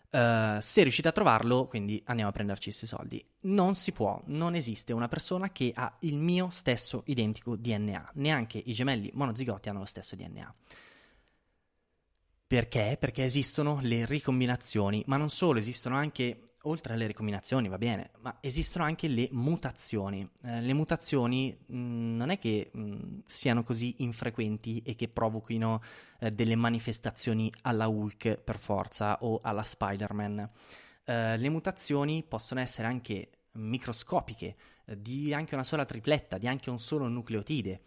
Uh, se riuscite a trovarlo, quindi andiamo a prenderci questi soldi. Non si può, non esiste una persona che ha il mio stesso identico DNA, neanche i gemelli monozigoti hanno lo stesso DNA. Perché? Perché esistono le ricombinazioni, ma non solo, esistono anche oltre alle ricombinazioni, va bene, ma esistono anche le mutazioni. Eh, le mutazioni mh, mm, non è che mh, mm, siano così infrequenti e che provochino eh, delle manifestazioni alla Hulk per forza o alla Spider-Man. Eh, le mutazioni possono essere anche microscopiche, eh, di anche una sola tripletta, di anche un solo nucleotide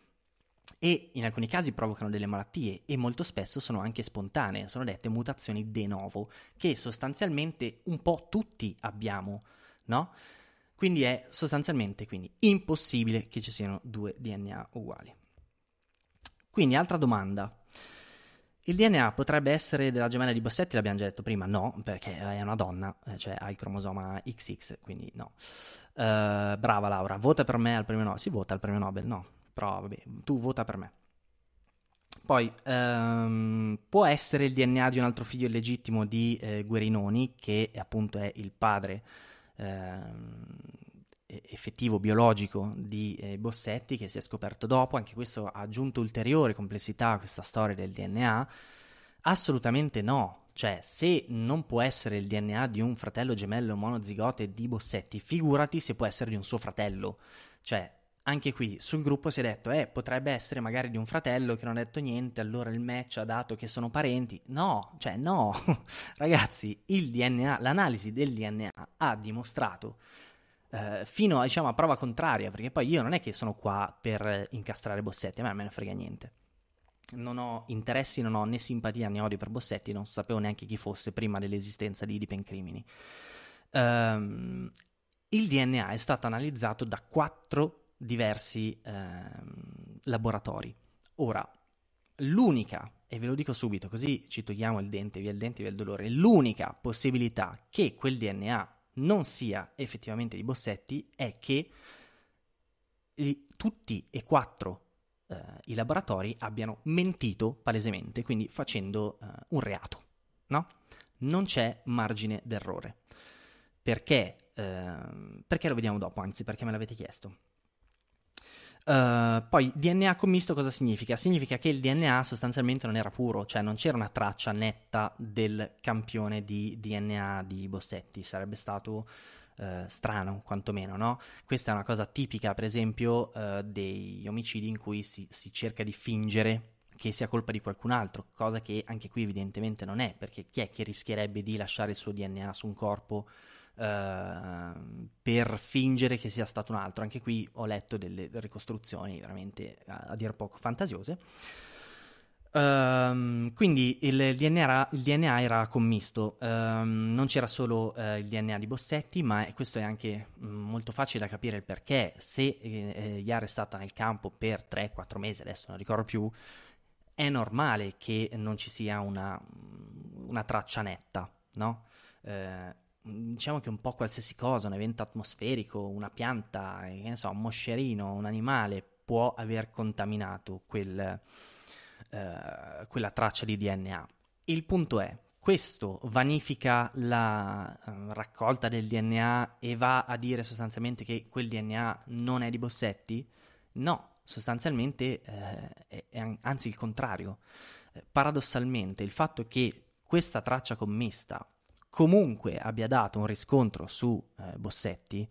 e in alcuni casi provocano delle malattie e molto spesso sono anche spontanee, sono dette mutazioni de novo, che sostanzialmente un po' tutti abbiamo, no? Quindi è sostanzialmente quindi, impossibile che ci siano due DNA uguali. Quindi altra domanda. Il DNA potrebbe essere della gemella di Bossetti, l'abbiamo già detto prima, no, perché è una donna, eh, cioè ha il cromosoma XX, quindi no. Uh, brava Laura, vota per me al premio Nobel. Si vota al premio Nobel, no, però vabbè, tu vota per me. Poi ehm, può essere il DNA di un altro figlio illegittimo di eh, Guerinoni, che appunto è il padre ehm, effettivo biologico di eh, Bossetti, che si è scoperto dopo. Anche questo ha aggiunto ulteriore complessità a questa storia del DNA. Assolutamente no. Cioè, se non può essere il DNA di un fratello gemello monozigote di Bossetti, figurati se può essere di un suo fratello. Cioè, anche qui sul gruppo si è detto, eh, potrebbe essere magari di un fratello che non ha detto niente, allora il match ha dato che sono parenti. No, cioè no, ragazzi, il DNA, l'analisi del DNA ha dimostrato eh, fino diciamo, a prova contraria, perché poi io non è che sono qua per incastrare Bossetti, a me non me ne frega niente. Non ho interessi, non ho né simpatia né odio per Bossetti, non sapevo neanche chi fosse prima dell'esistenza di Dipen Crimini. Um, il DNA è stato analizzato da quattro diversi eh, laboratori. Ora, l'unica, e ve lo dico subito, così ci togliamo il dente, via il dente, via il dolore, l'unica possibilità che quel DNA non sia effettivamente di Bossetti è che li, tutti e quattro eh, i laboratori abbiano mentito palesemente, quindi facendo eh, un reato, no? Non c'è margine d'errore. Perché? Eh, perché lo vediamo dopo, anzi perché me l'avete chiesto. Uh, poi DNA commisto cosa significa? Significa che il DNA sostanzialmente non era puro, cioè non c'era una traccia netta del campione di DNA di Bossetti, sarebbe stato uh, strano quantomeno, no? Questa è una cosa tipica, per esempio, uh, degli omicidi in cui si, si cerca di fingere che sia colpa di qualcun altro, cosa che anche qui evidentemente non è, perché chi è che rischierebbe di lasciare il suo DNA su un corpo Ehm, per fingere che sia stato un altro. Anche qui ho letto delle ricostruzioni veramente a, a dir poco fantasiose. Um, quindi il DNA, era, il DNA, era, commisto, um, non c'era solo uh, il DNA di Bossetti, ma questo è anche mm, molto facile da capire il perché. Se eh, Yara è stata nel campo per 3-4 mesi, adesso non ricordo più, è normale che non ci sia una, una traccia netta, no? Uh, diciamo che un po' qualsiasi cosa, un evento atmosferico, una pianta, ne so, un moscerino, un animale può aver contaminato quel, eh, quella traccia di DNA. Il punto è, questo vanifica la uh, raccolta del DNA e va a dire sostanzialmente che quel DNA non è di Bossetti? No, sostanzialmente eh, è, è, anzi il contrario. Eh, paradossalmente il fatto che questa traccia commista comunque abbia dato un riscontro su eh, Bossetti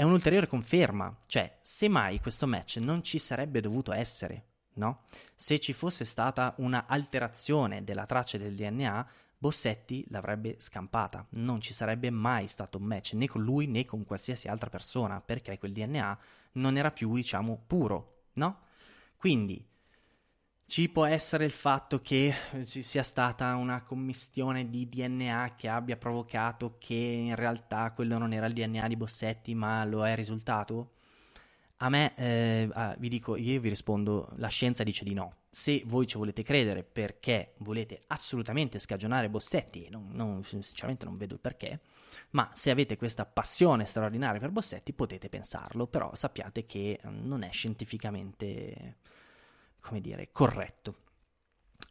è un'ulteriore conferma, cioè semmai questo match non ci sarebbe dovuto essere, no? Se ci fosse stata una alterazione della traccia del DNA, Bossetti l'avrebbe scampata, non ci sarebbe mai stato un match né con lui né con qualsiasi altra persona, perché quel DNA non era più, diciamo, puro, no? Quindi Ci può essere il fatto che ci sia stata una commistione di DNA che abbia provocato che in realtà quello non era il DNA di Bossetti, ma lo è risultato? A me, eh, ah, vi dico, io vi rispondo, la scienza dice di no. Se voi ci volete credere perché volete assolutamente scagionare Bossetti, non, non, sinceramente non vedo il perché, ma se avete questa passione straordinaria per Bossetti potete pensarlo, però sappiate che non è scientificamente come dire, corretto.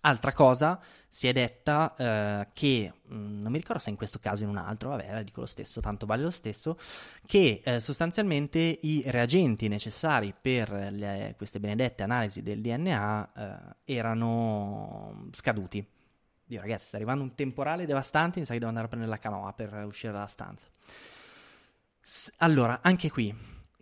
Altra cosa, si è detta eh, che, mm, non mi ricordo se in questo caso o in un altro, vabbè, la dico lo stesso, tanto vale lo stesso, che eh, sostanzialmente i reagenti necessari per le, queste benedette analisi del DNA eh, erano scaduti. Dio ragazzi, sta arrivando un temporale devastante, mi sa che devo andare a prendere la canoa per uscire dalla stanza. S- allora, anche qui,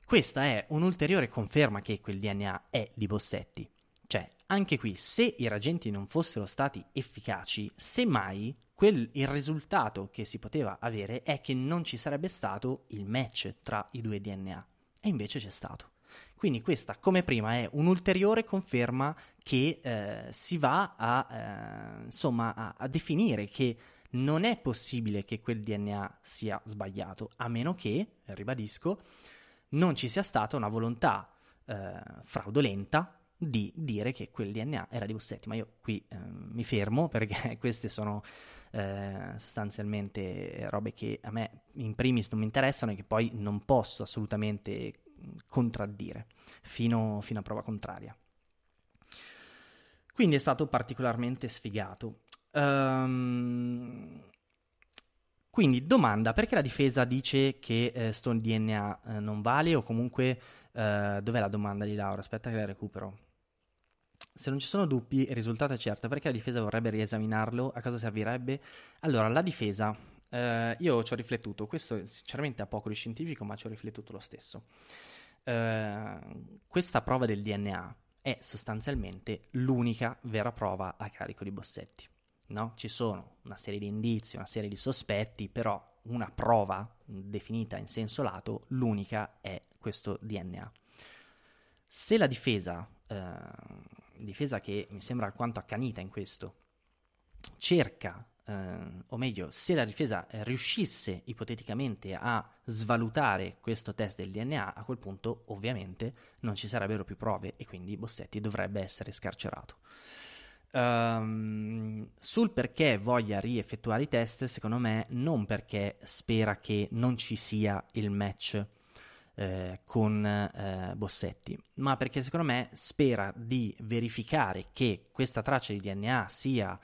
questa è un'ulteriore conferma che quel DNA è di Bossetti. Cioè, anche qui, se i reagenti non fossero stati efficaci, semmai quel, il risultato che si poteva avere è che non ci sarebbe stato il match tra i due DNA. E invece c'è stato. Quindi questa, come prima, è un'ulteriore conferma che eh, si va a, eh, insomma, a, a definire che non è possibile che quel DNA sia sbagliato, a meno che, ribadisco, non ci sia stata una volontà eh, fraudolenta di dire che quel DNA era di Bussetti, ma io qui eh, mi fermo perché queste sono eh, sostanzialmente robe che a me in primis non mi interessano e che poi non posso assolutamente contraddire fino, fino a prova contraria. Quindi è stato particolarmente sfigato. Um, quindi domanda, perché la difesa dice che eh, Stone DNA eh, non vale o comunque eh, dov'è la domanda di Laura? Aspetta che la recupero. Se non ci sono dubbi, il risultato è certo. Perché la difesa vorrebbe riesaminarlo? A cosa servirebbe? Allora, la difesa, eh, io ci ho riflettuto. Questo sinceramente ha poco di scientifico, ma ci ho riflettuto lo stesso. Eh, questa prova del DNA è sostanzialmente l'unica vera prova a carico di Bossetti. No? Ci sono una serie di indizi, una serie di sospetti, però una prova definita in senso lato, l'unica è questo DNA. Se la difesa eh, difesa che mi sembra alquanto accanita in questo, cerca, eh, o meglio, se la difesa riuscisse ipoteticamente a svalutare questo test del DNA, a quel punto ovviamente non ci sarebbero più prove e quindi Bossetti dovrebbe essere scarcerato. Um, sul perché voglia rieffettuare i test, secondo me non perché spera che non ci sia il match eh, con eh, Bossetti, ma perché secondo me spera di verificare che questa traccia di DNA sia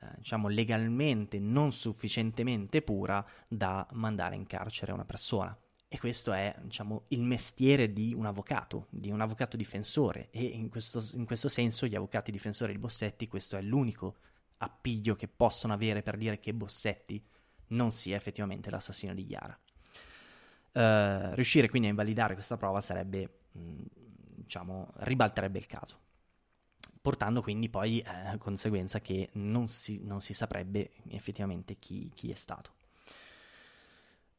eh, diciamo legalmente non sufficientemente pura da mandare in carcere una persona. E questo è diciamo, il mestiere di un avvocato, di un avvocato difensore. E in questo, in questo senso gli avvocati difensori di Bossetti, questo è l'unico appiglio che possono avere per dire che Bossetti non sia effettivamente l'assassino di Chiara. Uh, riuscire quindi a invalidare questa prova sarebbe, mm, diciamo, ribalterebbe il caso, portando quindi poi eh, a conseguenza che non si, non si saprebbe effettivamente chi, chi è stato.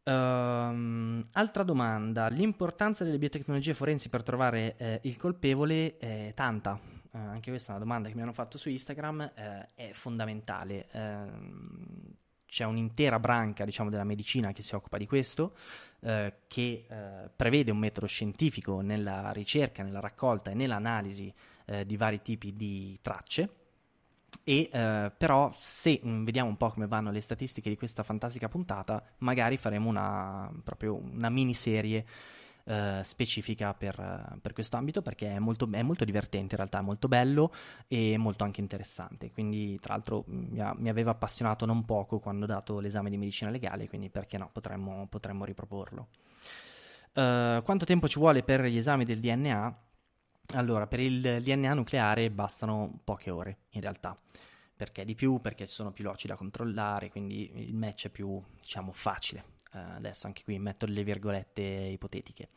Um, altra domanda, l'importanza delle biotecnologie forensi per trovare eh, il colpevole è tanta, uh, anche questa è una domanda che mi hanno fatto su Instagram, uh, è fondamentale. C'è un'intera branca diciamo, della medicina che si occupa di questo, eh, che eh, prevede un metodo scientifico nella ricerca, nella raccolta e nell'analisi eh, di vari tipi di tracce. E eh, però, se mh, mm, vediamo un po' come vanno le statistiche di questa fantastica puntata, magari faremo una, proprio una miniserie eh, specifica per, per questo ambito perché è molto, è molto, divertente in realtà, è molto bello e molto anche interessante. Quindi, tra l'altro, mi, ha, mi, aveva appassionato non poco quando ho dato l'esame di medicina legale, quindi perché no, potremmo, potremmo riproporlo. Uh, quanto tempo ci vuole per gli esami del DNA? Allora, per il DNA nucleare bastano poche ore in realtà. Perché di più? Perché ci sono più loci da controllare, quindi il match è più, diciamo, facile. Uh, adesso anche qui metto le virgolette ipotetiche.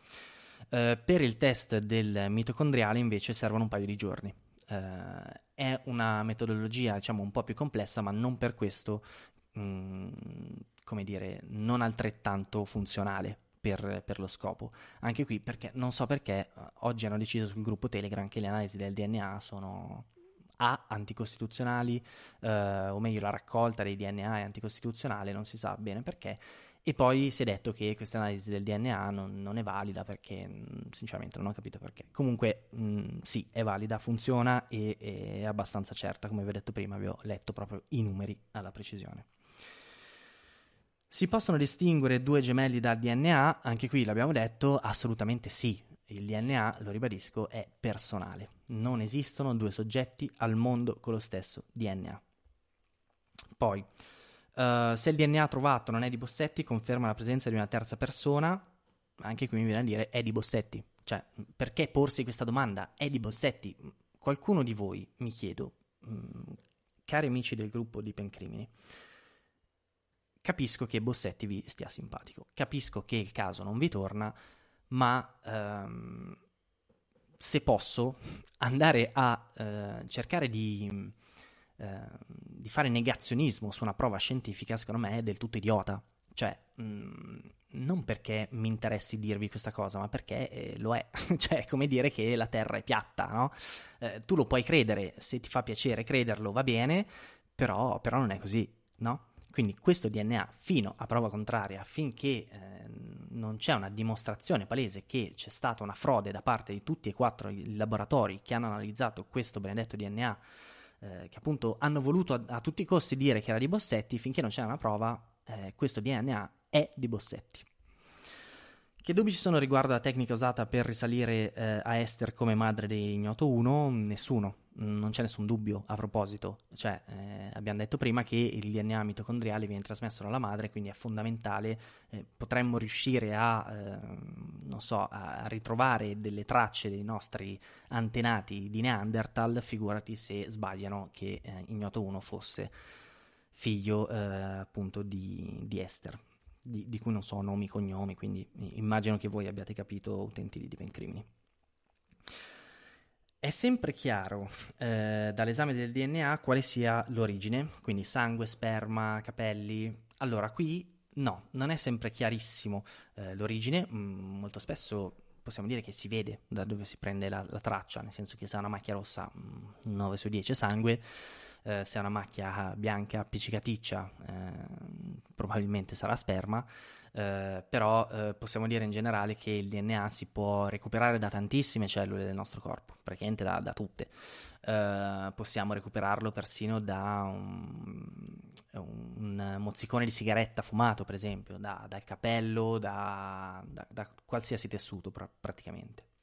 Uh, per il test del mitocondriale invece servono un paio di giorni. Uh, è una metodologia diciamo un po' più complessa, ma non per questo, mh, mm, come dire, non altrettanto funzionale per, per, lo scopo. Anche qui perché non so perché oggi hanno deciso sul gruppo Telegram che le analisi del DNA sono A anticostituzionali, eh, o meglio la raccolta dei DNA è anticostituzionale, non si sa bene perché, e poi si è detto che questa analisi del DNA non, non è valida perché, mm, sinceramente, non ho capito perché. Comunque, mh, mm, sì, è valida, funziona e è abbastanza certa, come vi ho detto prima, vi ho letto proprio i numeri alla precisione. Si possono distinguere due gemelli dal DNA? Anche qui l'abbiamo detto, assolutamente sì. Il DNA, lo ribadisco, è personale. Non esistono due soggetti al mondo con lo stesso DNA. Poi, Uh, se il DNA trovato non è di Bossetti, conferma la presenza di una terza persona. Anche qui mi viene a dire è di Bossetti. Cioè, perché porsi questa domanda? È di Bossetti? Qualcuno di voi, mi chiedo, mh, mm, cari amici del gruppo di Pencrimini, capisco che Bossetti vi stia simpatico, capisco che il caso non vi torna, ma um, se posso andare a uh, cercare di Ehm, di fare negazionismo su una prova scientifica, secondo me è del tutto idiota. Cioè, mh, mm, non perché mi interessi dirvi questa cosa, ma perché eh, lo è. cioè, è come dire che la Terra è piatta, no? Eh, tu lo puoi credere, se ti fa piacere crederlo va bene, però, però non è così, no? Quindi questo DNA, fino a prova contraria, finché eh, non c'è una dimostrazione palese che c'è stata una frode da parte di tutti e quattro i laboratori che hanno analizzato questo benedetto DNA eh, che appunto hanno voluto a, a, tutti i costi dire che era di Bossetti, finché non c'era una prova, eh, questo DNA è di Bossetti. Che dubbi ci sono riguardo alla tecnica usata per risalire eh, a Esther come madre di Ignoto 1? Nessuno, non c'è nessun dubbio a proposito. Cioè, eh, abbiamo detto prima che il DNA mitocondriale viene trasmesso dalla madre, quindi è fondamentale. Eh, potremmo riuscire a, eh, so, a, ritrovare delle tracce dei nostri antenati di Neanderthal, figurati se sbagliano che eh, Ignoto 1 fosse figlio eh, appunto di, di Esther di, di, cui non so nomi, cognomi, quindi immagino che voi abbiate capito, utenti di Divent Crimini. È sempre chiaro eh, dall'esame del DNA quale sia l'origine, quindi sangue, sperma, capelli. Allora, qui no, non è sempre chiarissimo eh, l'origine, mm, molto spesso possiamo dire che si vede da dove si prende la, la traccia, nel senso che se ha una macchia rossa 9 mm, su 10 è sangue, eh, se ha una macchia bianca appiccicaticcia eh, probabilmente sarà sperma, eh, però eh, possiamo dire in generale che il DNA si può recuperare da tantissime cellule del nostro corpo, praticamente da, da tutte. Uh, possiamo recuperarlo persino da un, un, mozzicone di sigaretta fumato, per esempio, da, dal capello, da, da, da qualsiasi tessuto pr- praticamente.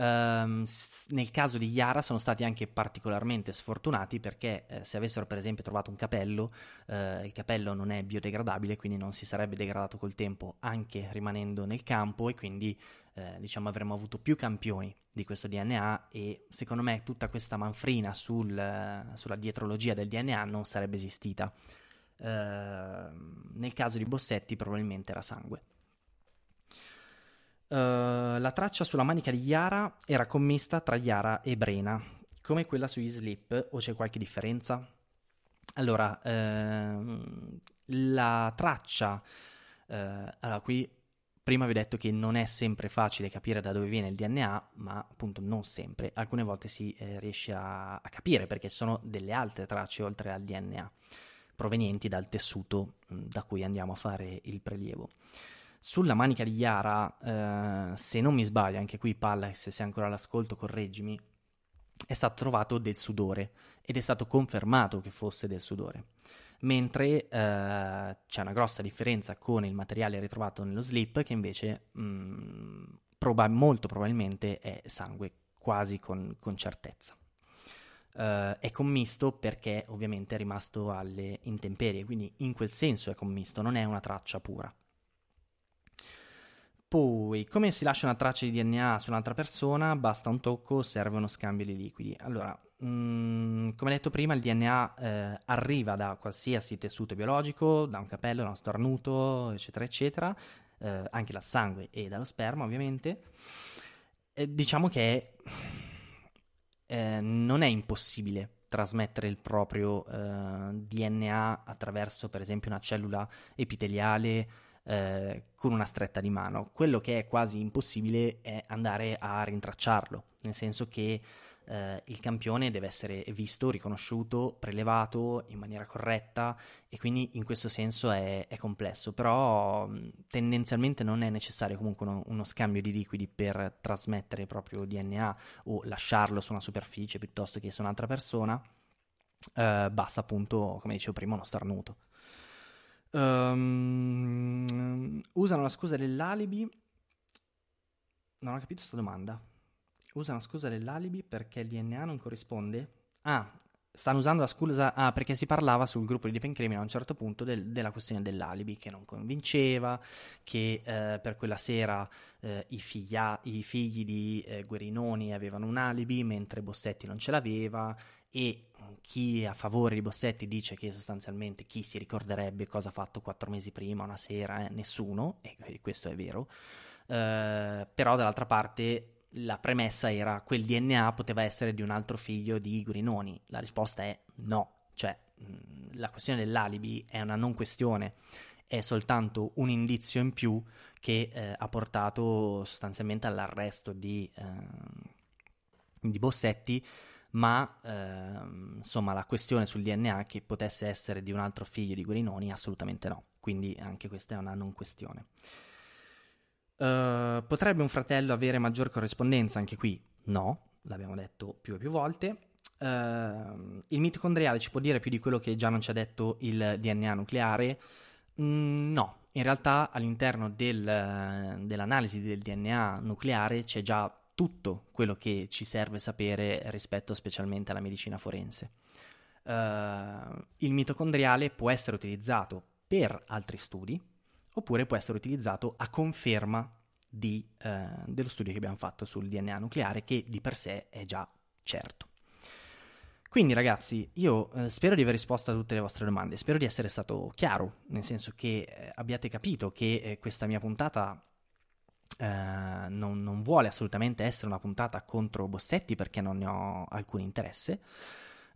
Um, nel caso di Yara sono stati anche particolarmente sfortunati perché eh, se avessero per esempio trovato un capello, eh, il capello non è biodegradabile, quindi non si sarebbe degradato col tempo anche rimanendo nel campo e quindi eh, diciamo avremmo avuto più campioni di questo DNA e secondo me tutta questa manfrina sul, sulla dietrologia del DNA non sarebbe esistita. Ehm, nel caso di Bossetti probabilmente era sangue. Uh, la traccia sulla manica di Yara era commista tra Yara e Brena, come quella sugli slip, o c'è qualche differenza? Allora, ehm, la traccia, eh, allora qui prima vi ho detto che non è sempre facile capire da dove viene il DNA, ma appunto non sempre, alcune volte si eh, riesce a, a, capire perché sono delle altre tracce oltre al DNA, provenienti dal tessuto mh, da cui andiamo a fare il prelievo. Sulla manica di Yara, eh, se non mi sbaglio, anche qui Palla, se sei ancora all'ascolto, correggimi, è stato trovato del sudore ed è stato confermato che fosse del sudore. Mentre eh, c'è una grossa differenza con il materiale ritrovato nello slip, che invece mh, mm, proba- molto probabilmente è sangue, quasi con, con certezza. Uh, è commisto perché ovviamente è rimasto alle intemperie, quindi in quel senso è commisto, non è una traccia pura. Poi, come si lascia una traccia di DNA su un'altra persona? Basta un tocco, serve uno scambio di liquidi. Allora, mh, mm, come detto prima, il DNA eh, arriva da qualsiasi tessuto biologico, da un capello, da uno starnuto, eccetera, eccetera, eh, anche dal sangue e dallo sperma, ovviamente. Eh, diciamo che eh, non è impossibile trasmettere il proprio eh, DNA attraverso, per esempio, una cellula epiteliale eh, con una stretta di mano. Quello che è quasi impossibile è andare a rintracciarlo, nel senso che eh, il campione deve essere visto, riconosciuto, prelevato in maniera corretta e quindi in questo senso è, è complesso, però tendenzialmente non è necessario comunque uno, uno, scambio di liquidi per trasmettere proprio DNA o lasciarlo su una superficie piuttosto che su un'altra persona, eh, basta appunto, come dicevo prima, uno starnuto. Um, usano la scusa dell'alibi. Non ho capito questa domanda. Usano la scusa dell'alibi perché il DNA non corrisponde? Ah, stanno usando la scusa ah, perché si parlava sul gruppo di Deep Criminal a un certo punto del, della questione dell'alibi che non convinceva, che eh, per quella sera eh, i, figlia, i, figli di eh, Guerinoni avevano un alibi mentre Bossetti non ce l'aveva e chi è a favore di Bossetti dice che sostanzialmente chi si ricorderebbe cosa ha fatto quattro mesi prima, una sera, eh? nessuno, e questo è vero, eh, però dall'altra parte la premessa era quel DNA poteva essere di un altro figlio di Gurinoni. La risposta è no, cioè la questione dell'alibi è una non questione, è soltanto un indizio in più che eh, ha portato sostanzialmente all'arresto di, eh, di Bossetti, ma eh, insomma la questione sul DNA che potesse essere di un altro figlio di Gurinoni assolutamente no, quindi anche questa è una non questione. Uh, potrebbe un fratello avere maggior corrispondenza? Anche qui no, l'abbiamo detto più e più volte. Uh, il mitocondriale ci può dire più di quello che già non ci ha detto il DNA nucleare? Mm, no, in realtà all'interno del, dell'analisi del DNA nucleare c'è già tutto quello che ci serve sapere rispetto specialmente alla medicina forense. Uh, il mitocondriale può essere utilizzato per altri studi, oppure può essere utilizzato a conferma di, eh, dello studio che abbiamo fatto sul DNA nucleare, che di per sé è già certo. Quindi ragazzi, io eh, spero di aver risposto a tutte le vostre domande, spero di essere stato chiaro, nel senso che eh, abbiate capito che eh, questa mia puntata eh, non, non, vuole assolutamente essere una puntata contro Bossetti perché non ne ho alcun interesse,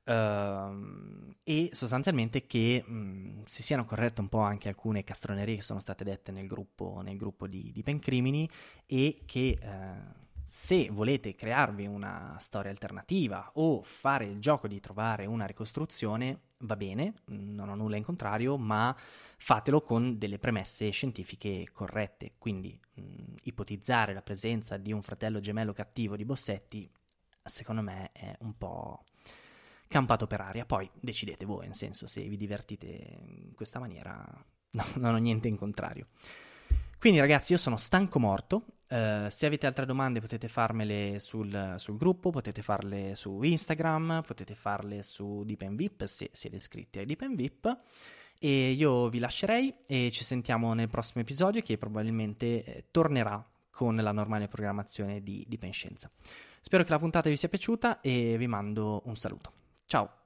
Uh, e sostanzialmente che mh, si siano corrette un po' anche alcune castronerie che sono state dette nel gruppo, nel gruppo di, di Pencrimini e che uh, se volete crearvi una storia alternativa o fare il gioco di trovare una ricostruzione va bene, non ho nulla in contrario, ma fatelo con delle premesse scientifiche corrette. Quindi mh, ipotizzare la presenza di un fratello gemello cattivo di Bossetti, secondo me, è un po' campato per aria. Poi decidete voi, nel senso, se vi divertite in questa maniera, no, non ho niente in contrario. Quindi ragazzi, io sono stanco morto. Uh, se avete altre domande potete farmele sul, sul, gruppo, potete farle su Instagram, potete farle su DeepNVip se siete iscritti a DeepNVip. E io vi lascerei e ci sentiamo nel prossimo episodio che probabilmente eh, tornerà con la normale programmazione di, Penscienza. Spero che la puntata vi sia piaciuta e vi mando un saluto. Ciao!